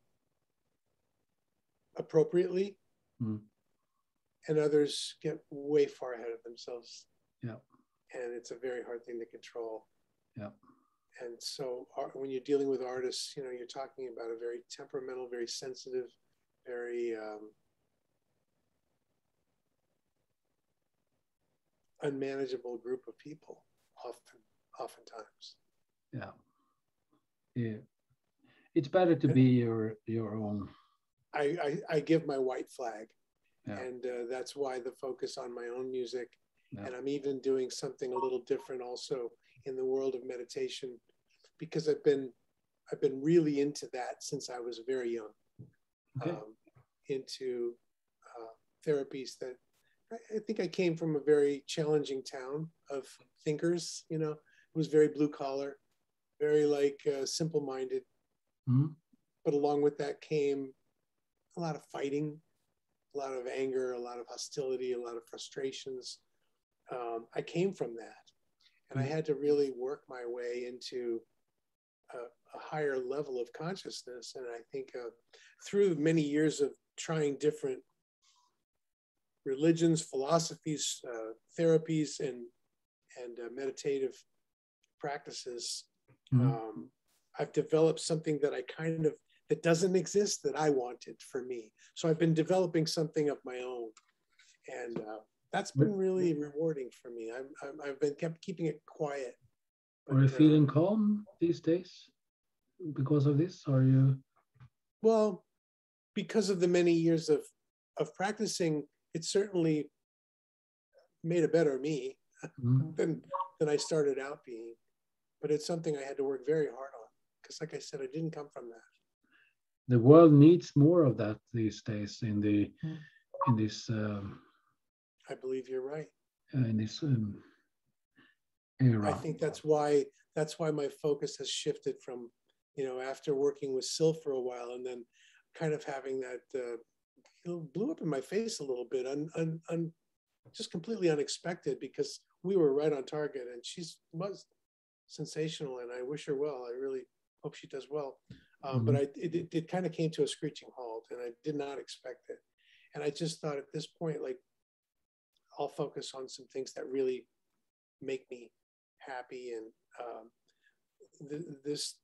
appropriately, Hmm. and others get way far ahead of themselves. Yeah. and it's a very hard thing to control. Yeah. And so ar- when you're dealing with artists, you know, you're talking about a very temperamental, very sensitive, very um, unmanageable group of people. Often, oftentimes. Yeah. Yeah. It's better to be your your own I, I, I give my white flag, Yeah. and uh, that's why the focus on my own music. Yeah. And I'm even doing something a little different also in the world of meditation, because I've been I've been really into that since I was very young, Okay. um, into uh, therapies that I, I think I came from a very challenging town of thinkers. You know, it was very blue collar, very like uh, simple minded Mhm. but along with that came a lot of fighting, a lot of anger, a lot of hostility, a lot of frustrations. Um, I came from that, and I had to really work my way into a, a higher level of consciousness. And I think uh, through many years of trying different religions, philosophies, uh, therapies, and and uh, meditative practices, Mhm. um, I've developed something that I kind of that doesn't exist that I wanted for me. So I've been developing something of my own, and uh, that's been really rewarding for me. I'm, I'm I've been kept keeping it quiet. Are you but, uh, feeling calm these days because of this? Are you? well because of the many years of of practicing? It certainly made a better me Mhm. than than I started out being. But it's something I had to work very hard on because, like I said, I didn't come from that. The world needs more of that these days in the in this um, I believe you're right. uh, in this um, era. I think that's why that's why my focus has shifted from, you know, after working with Sil for a while and then kind of having that uh, you know, blew up in my face a little bit, un, un, un, just completely unexpected because we were right on target and she's was sensational and I wish her well. I really hope she does well. Um, But I it, it, it kind of came to a screeching halt and I did not expect it. And I just thought at this point, like, I'll focus on some things that really make me happy and um, th- this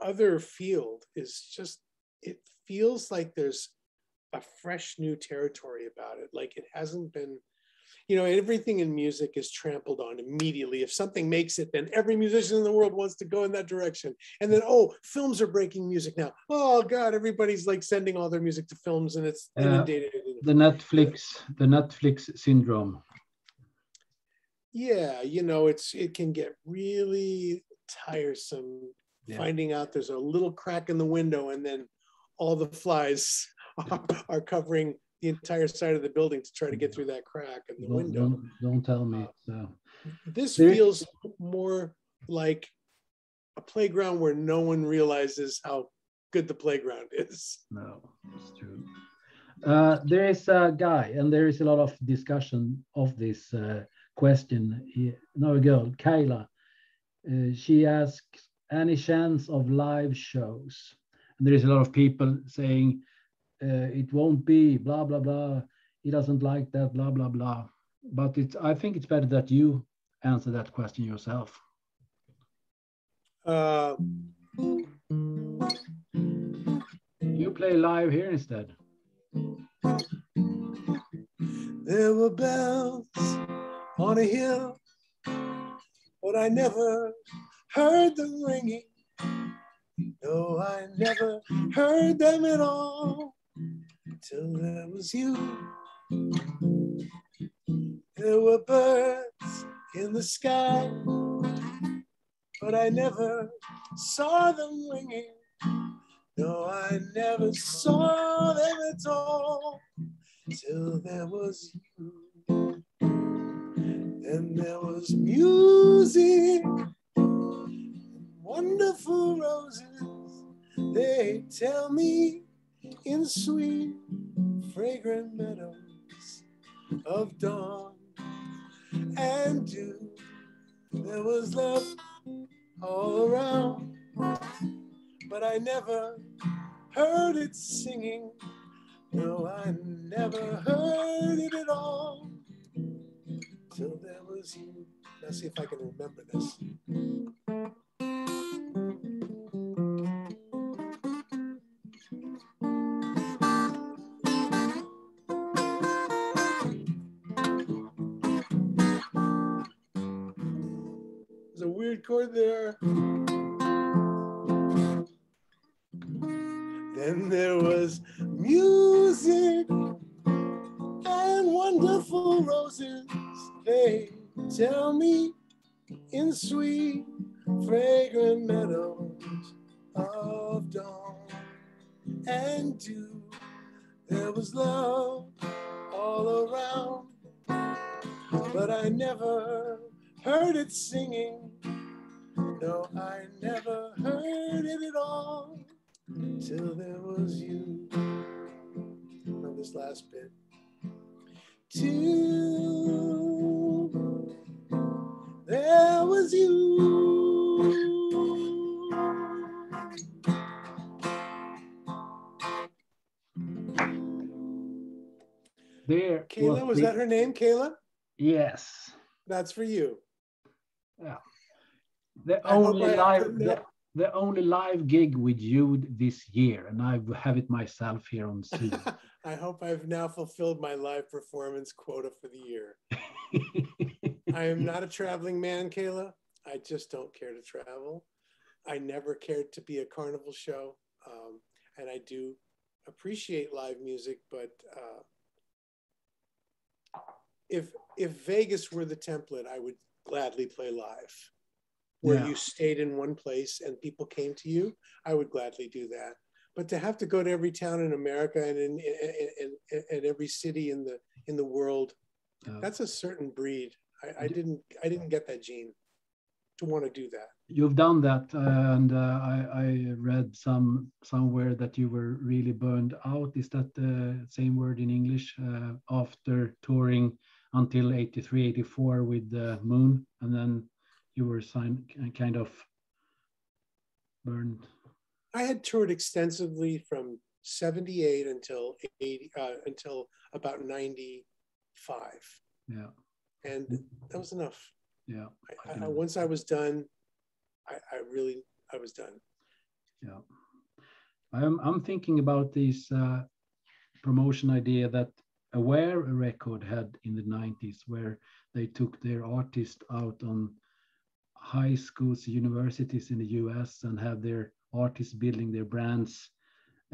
other field is just it feels like there's a fresh new territory about it like it hasn't been you know everything in music is trampled on immediately. If something makes it then every musician in the world wants to go in that direction. And then oh films are breaking music now. Oh god everybody's like sending all their music to films and it's inundated. In the Netflix the Netflix syndrome. yeah you know it's it can get really tiresome Yeah. finding out there's a little crack in the window and then all the flies are, are covering the entire side of the building to try to get through that crack in the Don't, window don't, don't tell me. Uh, this There- feels more like a playground where no one realizes how good the playground is No, it's true. Uh, there is a guy, and there is a lot of discussion of this uh, question. He, no, a girl, Kyla. Uh, she asks, any chance of live shows? And there is a lot of people saying it won't be, blah blah blah. He doesn't like that, blah blah blah. But it's. I think it's better that you answer that question yourself. uh, You play live here instead. There were bells on a hill, but I never heard them ringing. No, I never heard them at all till there was you. There were birds in the sky, but I never saw them winging. No, I never saw them at all till there was you. Then there was music, wonderful roses. They tell me in sweet, fragrant meadows of dawn and dew. There was love all around, but I never heard it singing. No, I never heard it at all till there was you. Let's see if I can remember this. Was the- that her name, Kayla? Yes. That's for you. Yeah. The I only live the, the only live gig with you this year, and I have it myself here on Zoom. I hope I've now fulfilled my live performance quota for the year. I am not a traveling man, Kayla. I just don't care to travel. I never cared to be a carnival show. Um, and I do appreciate live music, but uh, if if Vegas were the template, I would gladly play live. Where Yeah. you stayed in one place and people came to you, I would gladly do that. But to have to go to every town in America and in, in, in, in, every city in the in the world, Yeah. that's a certain breed. I, I didn't I didn't get that gene to want to do that. You've done that, uh, and uh, I, I read some somewhere that you were really burned out. Is that the same word in English? Uh, after touring until 83, 84 with the Moon, and then you were signed, kind of burned. I had toured extensively from 78 until 80 uh, until about 95 Yeah, and that was enough. yeah, I, I, once I was done, I, I really I was done. yeah. I'm I'm thinking about this uh, promotion idea that Aware a record had in the 90s, where they took their artists out on high schools, universities in the US, and have their artists building their brands,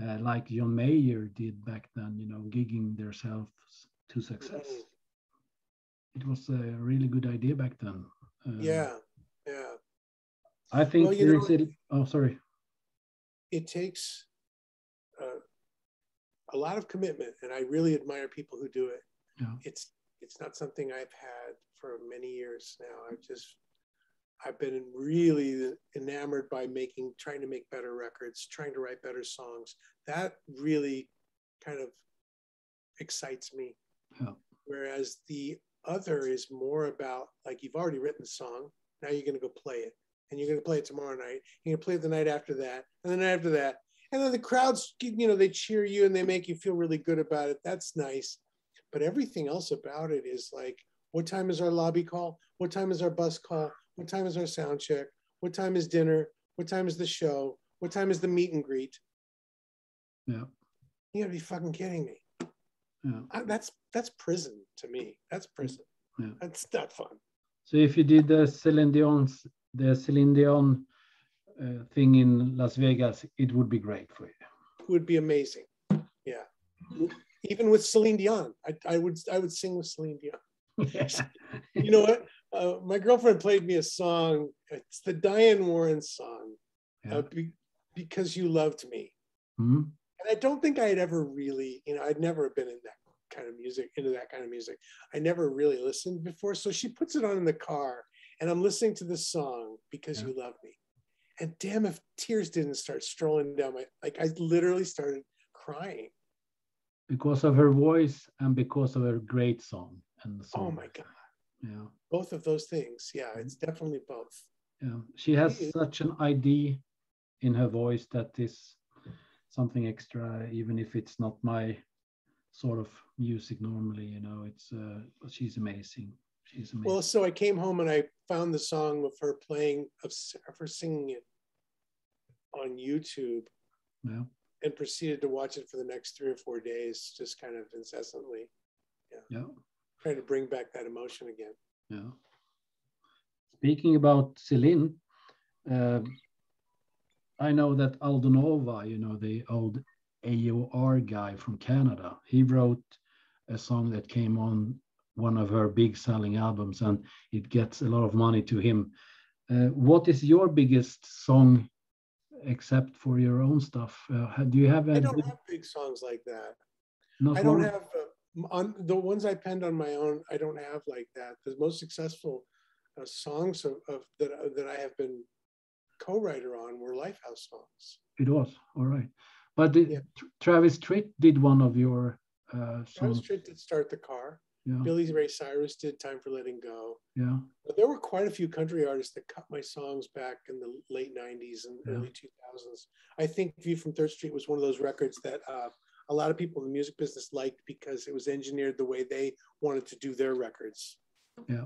uh, like John Mayer did back then. You know, gigging themselves to success. Mhm. It was a really good idea back then. Uh, Yeah, yeah. I think Well, there know- is a, oh sorry. It takes a lot of commitment, and I really admire people who do it. Yeah. It's it's not something I've had for many years now. I've just I've been really enamored by making, trying to make better records, trying to write better songs. That really kind of excites me. Yeah. Whereas the other is more about like you've already written the song, now you're going to go play it, and you're going to play it tomorrow night. You're going to play it the night after that, and the night after that, and then the crowds, you know, they cheer you and they make you feel really good about it. That's nice, but everything else about it is like, what time is our lobby call? What time is our bus call? What time is our sound check? What time is dinner? What time is the show? What time is the meet and greet? Yeah. You gotta be fucking kidding me. Yeah. I, that's that's prison to me. That's prison. Yeah. That's not fun. So if you did the Celine Dion's the Celine Dion uh, thing in Las Vegas, it would be great for you. It would be amazing. Yeah. Even with Celine Dion, I, I would I would sing with Celine Dion. You know what? Uh, my girlfriend played me a song. It's the Diane Warren song, Yeah. uh, be, because you loved me. Mhm. And I don't think I had ever really, you know, I'd never been in that kind of music, into that kind of music. I never really listened before. So she puts it on in the car, and I'm listening to this song because Yeah. you love me. And damn if tears didn't start strolling down my like I literally started crying. Because of her voice and because of her great song and the song. Oh my god. Yeah. Both of those things. Yeah, it's definitely both. Yeah. She has She such an ID in her voice that is something extra, even if it's not my sort of music normally, you know, it's uh she's amazing. She's amazing. Well, so I came home and I found the song of her playing of, her singing it on YouTube yeah. and proceeded to watch it for the next three or four days, just kind of incessantly, Yeah. trying to bring back that emotion again. Yeah. Speaking about Celine, uh, I know that Aldo Nova, you know, the old AOR guy from Canada. He wrote a song that came on one of her big selling albums and it gets a lot of money to him. Uh, what is your biggest song except for your own stuff? Uh, do you have? I don't have big songs like that. I don't have uh, on the ones I penned on my own. I don't have like that. The most successful uh, songs of, of that uh, that I have been co-writer on were Lifehouse songs. It was all right, but the, yeah. Travis Tritt did one of your uh, songs. Travis Tritt did "Start the Car." Yeah. Billy Ray Cyrus did "Time for Letting Go." Yeah, but there were quite a few country artists that cut my songs back in the late '90s and yeah. early 2000s. I think "View from Third Street" was one of those records that uh, a lot of people in the music business liked because it was engineered the way they wanted to do their records. Yeah,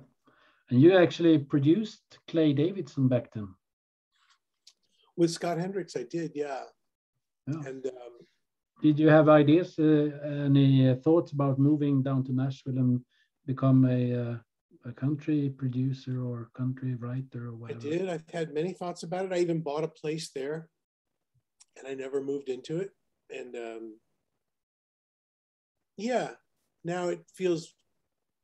and you actually produced Clay Davidson back then. With Scott Hendricks, I did, yeah. yeah. And um, did you have ideas, uh, any thoughts about moving down to Nashville and become a, uh, a country producer or country writer or whatever? I did. I've had many thoughts about it. I even bought a place there and I never moved into it. And um, yeah, now it feels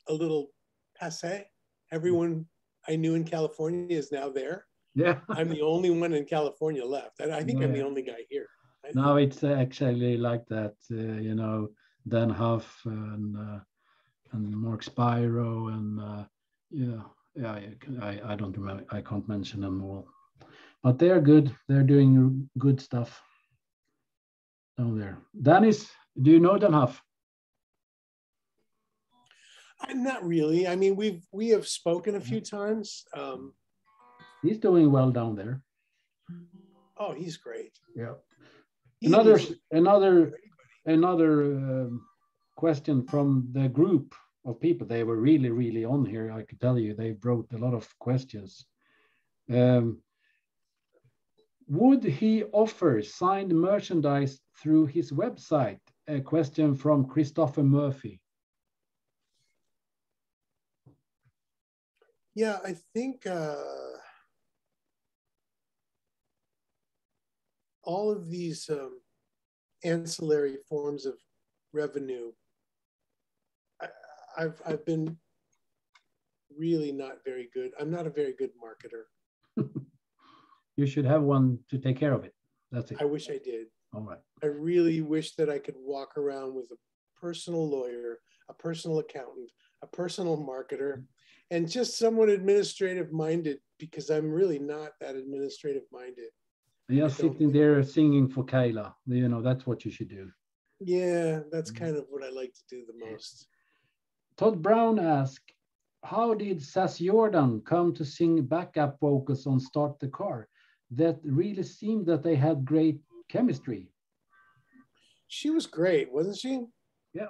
a little passe. Everyone I knew in California is now there. Yeah. I'm the only one in California left. I, I think yeah. I'm the only guy here. No, it's actually like that. Uh, you know, Dann Huff and uh, and Mark Spiro and uh, yeah, yeah. I I don't remember. I can't mention them all, but they're good. They're doing good stuff down there. Dennis, do you know Dann Huff? I'm not really. I mean, we've we have spoken a few times. Um, he's doing well down there. Oh, he's great. Yeah another another another um, question from the group of people. They were really really on here i could tell you. They wrote a lot of questions. Um, would he offer signed merchandise through his website? A question from christopher murphy. Yeah i think uh all of these um, ancillary forms of revenue, I, I've, I've been really not very good. I'm not a very good marketer. you should have one to take care of it. That's it. I wish I did. All right. I really wish that I could walk around with a personal lawyer, a personal accountant, a personal marketer, and just someone administrative minded because I'm really not that administrative minded. You're sitting there singing for Kayla. You know, that's what you should do. Yeah, that's mm. kind of what I like to do the most. Todd Brown asked, how did Sass Jordan come to sing backup vocals on Start the Car? That really seemed that they had great chemistry. She was great, wasn't she? Yeah.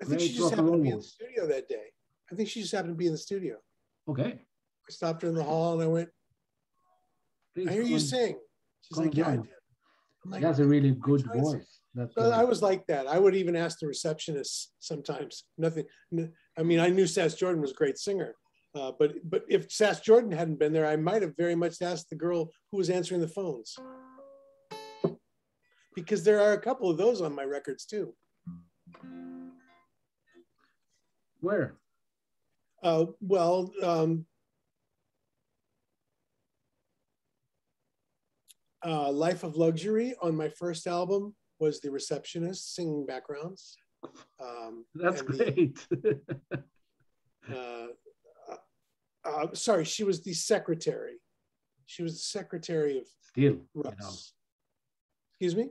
I think she just happened to be in the studio that day. I think she just happened to be in the studio. Okay. I stopped her in the hall and I went, Please I hear you sing. She's like, yeah, Like, has a really good voice. That's so I was like that. I would even ask the receptionist sometimes. Nothing. I mean, I knew Sass Jordan was a great singer, uh, but but if Sass Jordan hadn't been there, I might have very much asked the girl who was answering the phones, because there are a couple of those on my records too. Where? Uh, well, um, uh, Life of Luxury on my first album was the receptionist singing backgrounds. Um, That's great. The, uh, uh, sorry, she was the secretary. She was the secretary of Still, Russ. You know. Excuse me.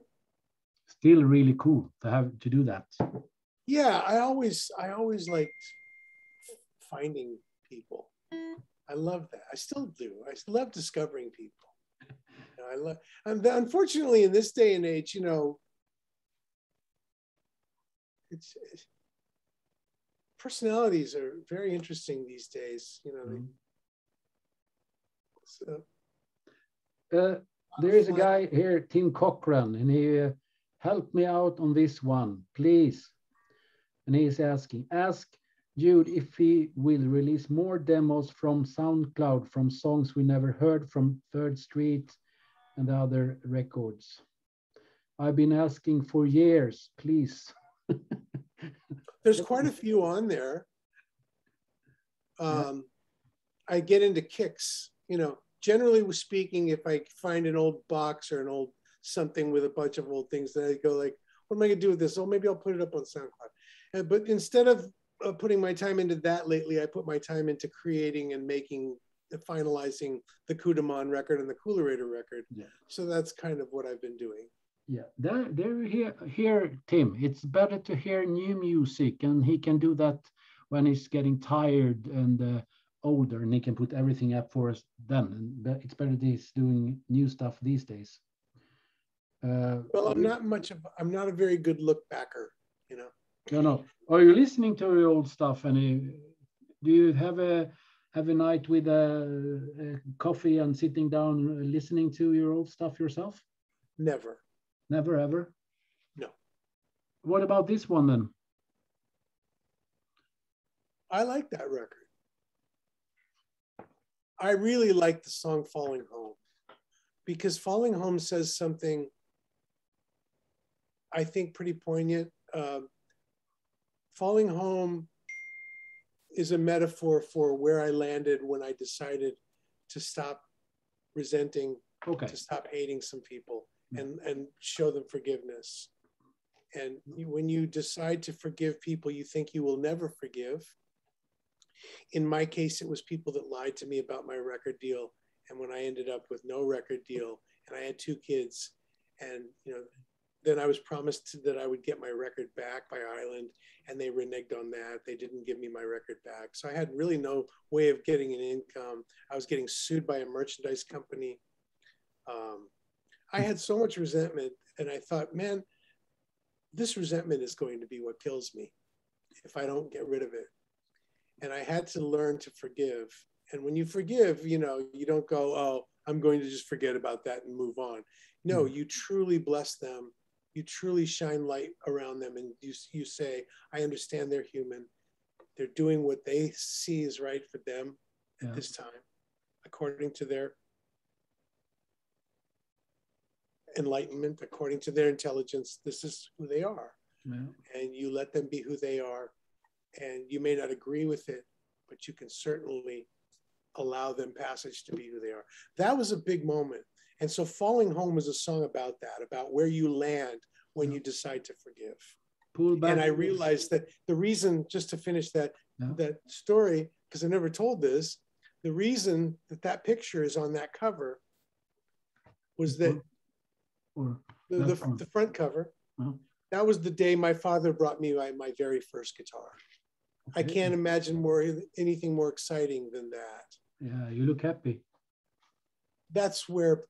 Still really cool to have to do that. Yeah, I always I always liked finding people. I love that. I still do. I love discovering people. I love, and unfortunately, in this day and age, you know, it's, it's personalities are very interesting these days. You know, mm-hmm. so, uh, there is a guy here, Tim Cochran, and he uh, helped me out on this one, please. And he's asking, ask Jude if he will release more demos from SoundCloud from songs we never heard from Third Street and the other records. I've been asking for years, please. There's quite a few on there. Um, I get into kicks, you know, generally speaking, if I find an old box or an old something with a bunch of old things, then I go like, what am I gonna do with this? Oh, maybe I'll put it up on SoundCloud. But instead of uh, putting my time into that lately, I put my time into creating and making, uh, finalizing the Coup De Main record and the Coolerator record. Yeah. So that's kind of what I've been doing. Yeah, there, there, here, here, Tim. It's better to hear new music, and he can do that when he's getting tired and uh, older, and he can put everything up for us then. And it's better that he's doing new stuff these days. Uh, Well, I'm not much of, I'm not a very good look backer, you know. No, no. Are you listening to your old stuff? And do you have a have a night with a, a coffee and sitting down listening to your old stuff yourself? Never. Never ever. No. What about this one then? I like that record. I really like the song Falling Home because Falling Home says something I think pretty poignant. Um, falling Home is a metaphor for where I landed when I decided to stop resenting, Okay. to stop hating some people hmm. and, and show them forgiveness. And when you decide to forgive people you think you will never forgive, in my case, it was people that lied to me about my record deal. And when I ended up with no record deal and I had two kids, and you know, then I was promised that I would get my record back by Island, and they reneged on that. They didn't give me my record back. So I had really no way of getting an income. I was getting sued by a merchandise company. Um, I had so much resentment, and I thought, man, this resentment is going to be what kills me if I don't get rid of it. And I had to learn to forgive. And when you forgive, you know, you don't go, oh, I'm going to just forget about that and move on. No, Mhm. you truly bless them. You truly shine light around them. And you, you say, I understand they're human. They're doing what they see is right for them at Yeah. this time, according to their enlightenment, according to their intelligence. This is who they are Yeah. and you let them be who they are. And you may not agree with it, but you can certainly allow them passage to be who they are. That was a big moment. And so Falling Home is a song about that, about where you land when you decide to forgive. Pull back. And I realized that the reason, just to finish that, Yeah. that story, because I never told this, the reason that that picture is on that cover was that Or, the, the, one. the front cover. Uh-huh. That was the day my father brought me my, my very first guitar. I can't imagine more anything more exciting than that. Yeah, you look happy. That's where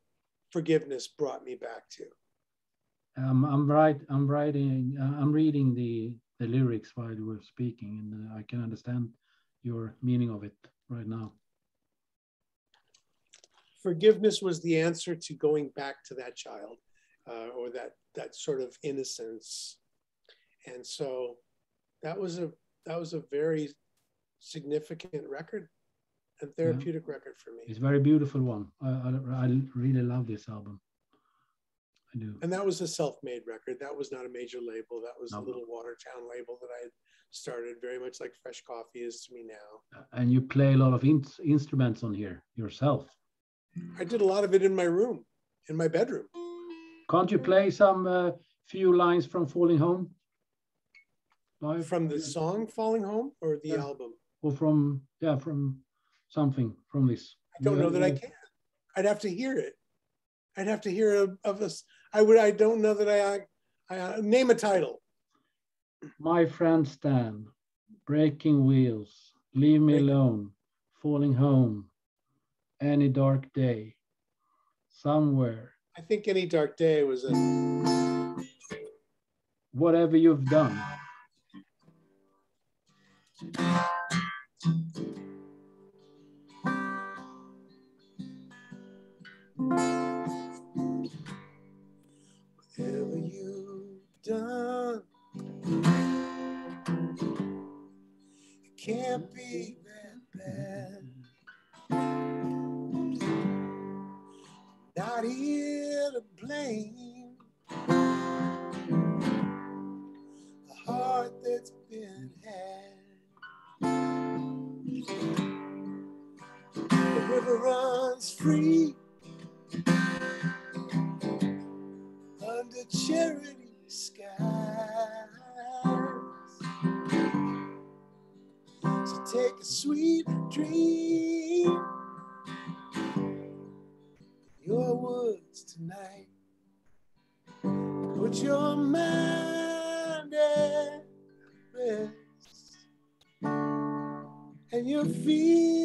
forgiveness brought me back to. Um, I'm right. I'm writing. Uh, I'm reading the the lyrics while you were speaking, and uh, I can understand your meaning of it right now. Forgiveness was the answer to going back to that child uh, or that that sort of innocence. And so that was a that was a very significant record and therapeutic record for me. It's a very beautiful one. I, I, I really love this album. I do. And that was a self-made record. That was not a major label. That was No. a little Watertown label that I had started, very much like Fresh Coffee is to me now. And you play a lot of in instruments on here yourself. I did a lot of it in my room, in my bedroom. Can't you play some uh, few lines from Falling Home? Live? From the song Falling Home or the Yeah. album? or from yeah from something from this. I don't know that I can. I'd have to hear it. I'd have to hear of, of us. I would. I don't know that I. I, I uh, name a title. My friend Stan, breaking wheels, leave me alone, falling home, any dark day, somewhere, I think any dark day was a. whatever you've done. Whatever you've done, it can't be that bad. Not here to blame the heart that's been had. The river runs free. And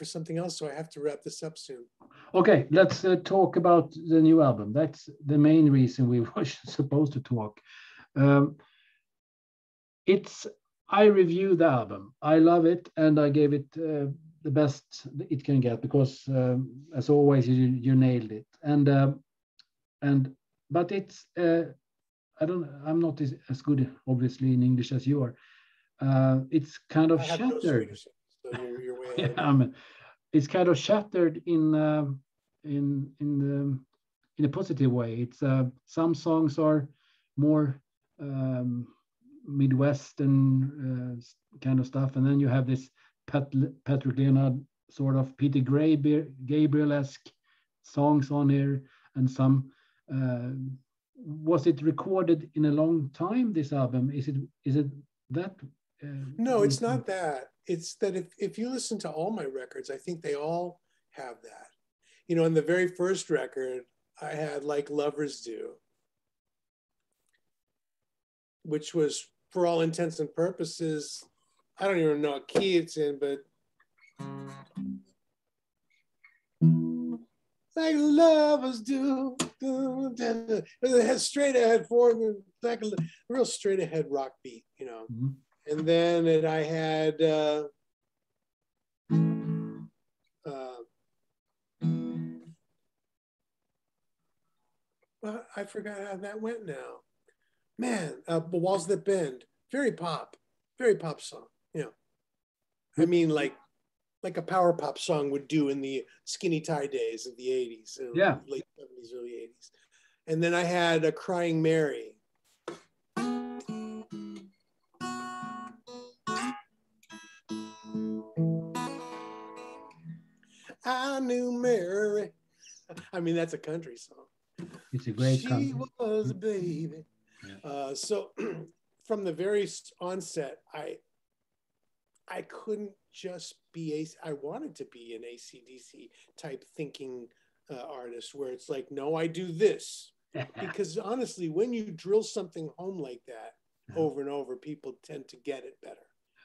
for something else, so I have to wrap this up soon. Okay, let's uh, talk about the new album. That's the main reason we were supposed to talk. Um, it's I reviewed the album. I love it, and I gave it uh, the best it can get because, um, as always, you, you nailed it. And uh, and but it's uh, I don't I'm not as, as good obviously in English as you are. Uh, it's kind of shattered. Yeah, I mean, it's kind of shattered in uh, in in the in a positive way. It's uh, some songs are more um, Midwestern uh, kind of stuff, and then you have this Pat, Patrick Leonard sort of Peter Gabriel-esque songs on here, and some. Uh, was it recorded in a long time? This album is it is it that? No, it's not that it's that if, if you listen to all my records, I think they all have that. You know, in the very first record, I had like lovers do, which was for all intents and purposes, I don't even know what key it's in, but like lovers do. It has straight ahead forward, like a real straight ahead rock beat, you know. Mm-hmm and then it, I had uh, uh, well, I forgot how that went now. Man, uh, the walls that bend, very pop, very pop song. You know, I mean, like like a power pop song would do in the skinny tie days of the 80s, yeah, late 70s, early 80s. And then I had a crying Mary, knew Mary. I mean, that's a country song. It's a great She country. was a baby. Yeah. Uh, so from the very onset, I I couldn't just be a. I wanted to be an AC/DC type thinking uh, artist, where it's like, no, I do this. because honestly, when you drill something home like that over and over, people tend to get it better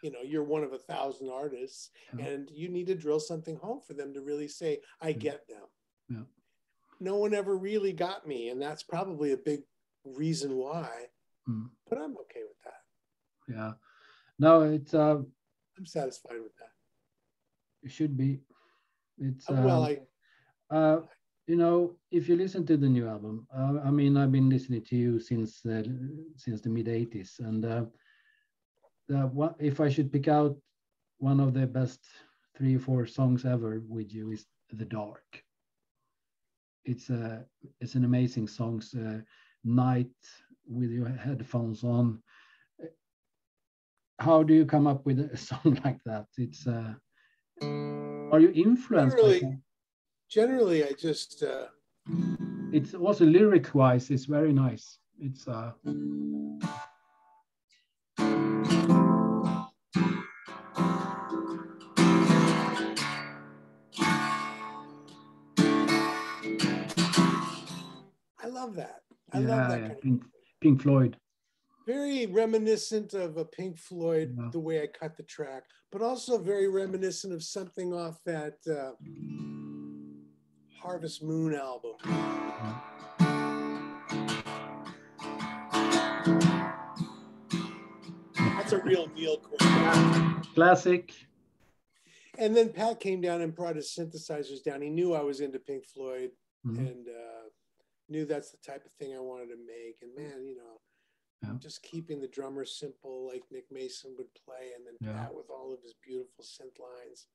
you know you're one of a thousand artists yeah. and you need to drill something home for them to really say i get them yeah. no one ever really got me and that's probably a big reason why mm. but i'm okay with that yeah no it's uh i'm satisfied with that it should be it's uh, well i uh you know if you listen to the new album uh, i mean i've been listening to you since uh, since the mid 80s and uh, if I should pick out one of the best three or four songs ever with you is "The Dark." It's a it's an amazing song. Uh, night with your headphones on. How do you come up with a song like that? It's uh, are you influenced? Generally, generally, I just. Uh... It's also lyric wise, it's very nice. It's uh. Love that. I yeah, love that. Yeah. Pink, Pink, Floyd. Very reminiscent of a Pink Floyd, yeah. the way I cut the track, but also very reminiscent of something off that uh, Harvest Moon album. That's a real Neil Classic. and then Pat came down and brought his synthesizers down. He knew I was into Pink Floyd Mhm. and uh, knew that's the type of thing I wanted to make. And man, you know, Yeah. just keeping the drummer simple like Nick Mason would play, and then Yeah. Pat with all of his beautiful synth lines.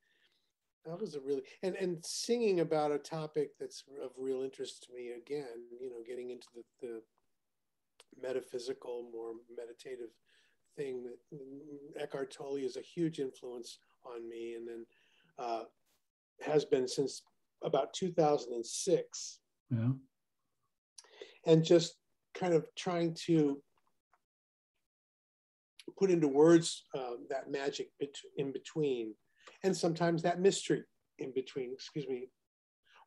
That was a really and and singing about a topic that's of real interest to me again. You know, getting into the, the metaphysical, more meditative thing that Eckhart Tolle is a huge influence on me, and then uh, has been since about 2006 Yeah. And just kind of trying to put into words um, that magic in between and sometimes that mystery in between excuse me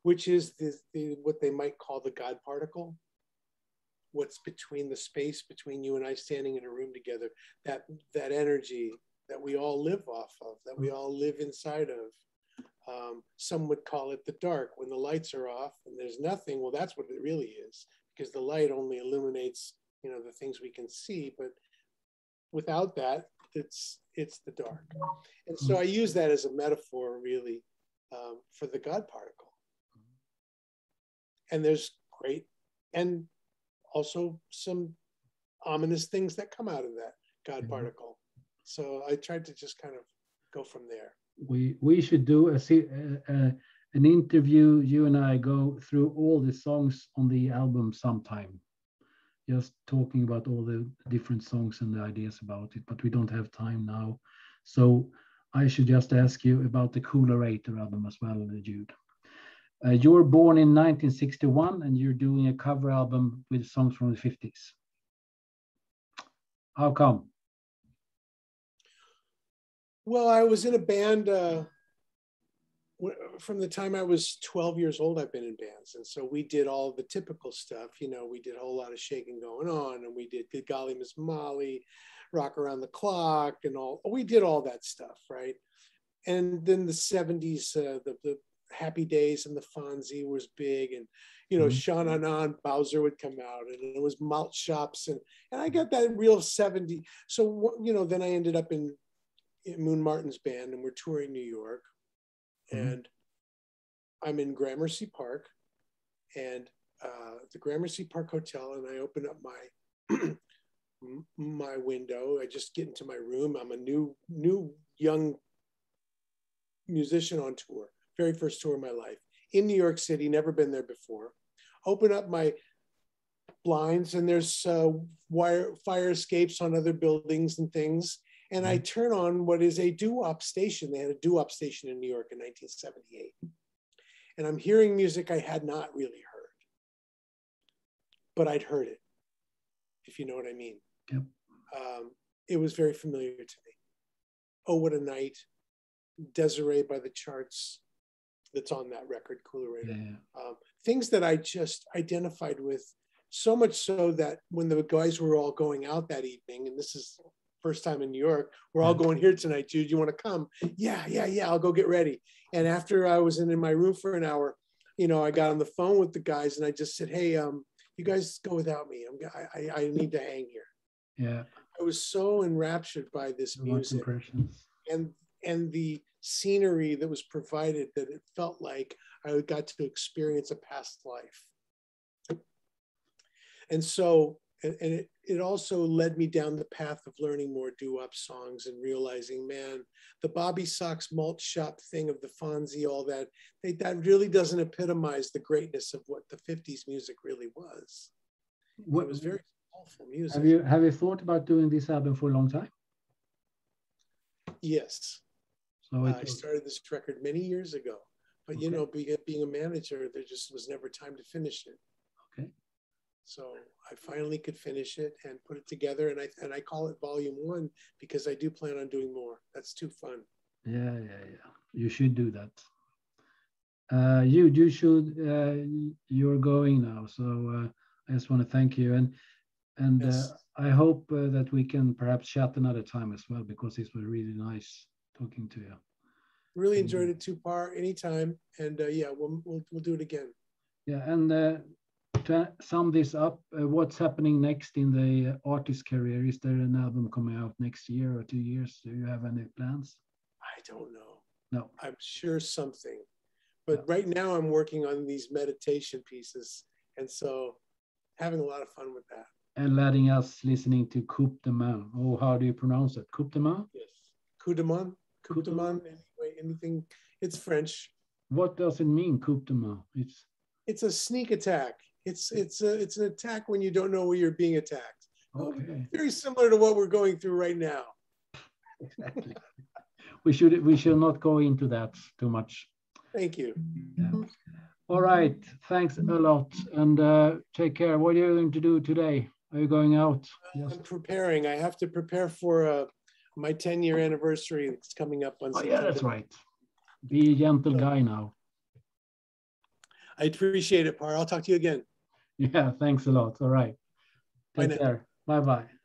which is the, the what they might call the god particle. What's between the space between you and i standing in a room together that that energy that we all live off of that we all live inside of. Um, some would call it the dark when the lights are off and there's nothing. Well that's what it really is because the light only illuminates you know the things we can see but without that it's it's the dark. And so i use that as a metaphor really um, for the god particle. And there's great and also some ominous things that come out of that god Mhm. particle. So i tried to just kind of go from there. We we should do a, uh, an interview you and i go through all the songs on the album sometime. Just talking about all the different songs and the ideas about it but we don't have time now. So i should just ask you about the coolerator album as well jude. Uh, you were born in 1961 and you're doing a cover album with songs from the 50s how come? Well, I was in a band uh, from the time I was 12 years old. I've been in bands, and so we did all the typical stuff. You know, we did a whole lot of shaking going on, and we did Good Golly Miss Molly, Rock Around the Clock, and all. We did all that stuff, right? And then the 70s, uh, the the Happy Days and the Fonzie was big, and you know, Mhm. Sha Na Na Bowzer would come out, and it was malt shops, and and I got that real 70. So you know, then I ended up in in Moon Martin's band, and we're touring New York, Mhm. and I'm in Gramercy Park, and uh, the Gramercy Park Hotel, and I open up my my window. I just get into my room. I'm a new new young musician on tour, very first tour of my life in New York City. Never been there before. Open up my blinds, and there's uh, wire fire escapes on other buildings and things and I turn on what is a doo-wop station. They had a doo-wop station in New York in 1978. And I'm hearing music I had not really heard, but I'd heard it, if you know what I mean. Yep. Um, it was very familiar to me. Oh, what a night. Desiree by the charts that's on that record, Coolerator yeah um, things that I just identified with so much so that when the guys were all going out that evening, and this is first time in New York, we're all going here tonight, dude. You want to come? Yeah, yeah, yeah. I'll go get ready. And after I was in, in my room for an hour, you know, I got on the phone with the guys and I just said, "Hey, um, you guys go without me. I'm, I, I, need to hang here." yeah I was so enraptured by this music and and the scenery that was provided that it felt like I got to experience a past life. And so, and, and it, it also led me down the path of learning more doo-wop songs and realizing, man, the Bobby Sox malt shop thing of the Fonzie, all that, they, that really doesn't epitomize the greatness of what the 50s music really was. What It was very soulful music. have you have you thought about doing this album for a long time? yes. So Uh, I started this record many years ago, but you know, being, being a manager, there just was never time to finish it. So I finally could finish it and put it together, and I and I call it Volume One because I do plan on doing more. That's too fun. yeah, yeah, yeah. You should do that. Uh, you, you should. Uh, you're going now, so uh, I just want to thank you, and and Yes. uh, I hope uh, that we can perhaps chat another time as well because this was really nice talking to you. Really enjoyed it too par anytime, and uh, yeah, we'll, we'll we'll do it again. Yeah, and uh, to sum this up, uh, what's happening next in the artist career? Is there an album coming out next year or two years? Do you have any plans? I don't know. No. I'm sure something. But right now I'm working on these meditation pieces. And so having a lot of fun with that. And letting us listening to Coupe de Main. Oh, how do you pronounce it? Coupe de Main? Yes. Coup de main? Coup de main? Anyway, anything. It's French. What does it mean, Coupe de Main? It's it's a sneak attack. It's it's a, it's an attack when you don't know where you're being attacked. okay. Very similar to what we're going through right now. Exactly. we should we should not go into that too much. Thank you. Yeah. All right. Thanks a lot, and uh, take care. What are you going to do today? Are you going out? I'm preparing. I have to prepare for uh, my 10 year anniversary. that's coming up on. Oh yeah, that's right. Be a gentle guy now. I appreciate it, Par. I'll talk to you again. Yeah, thanks a lot. All right. Bye Take now. care. Bye bye.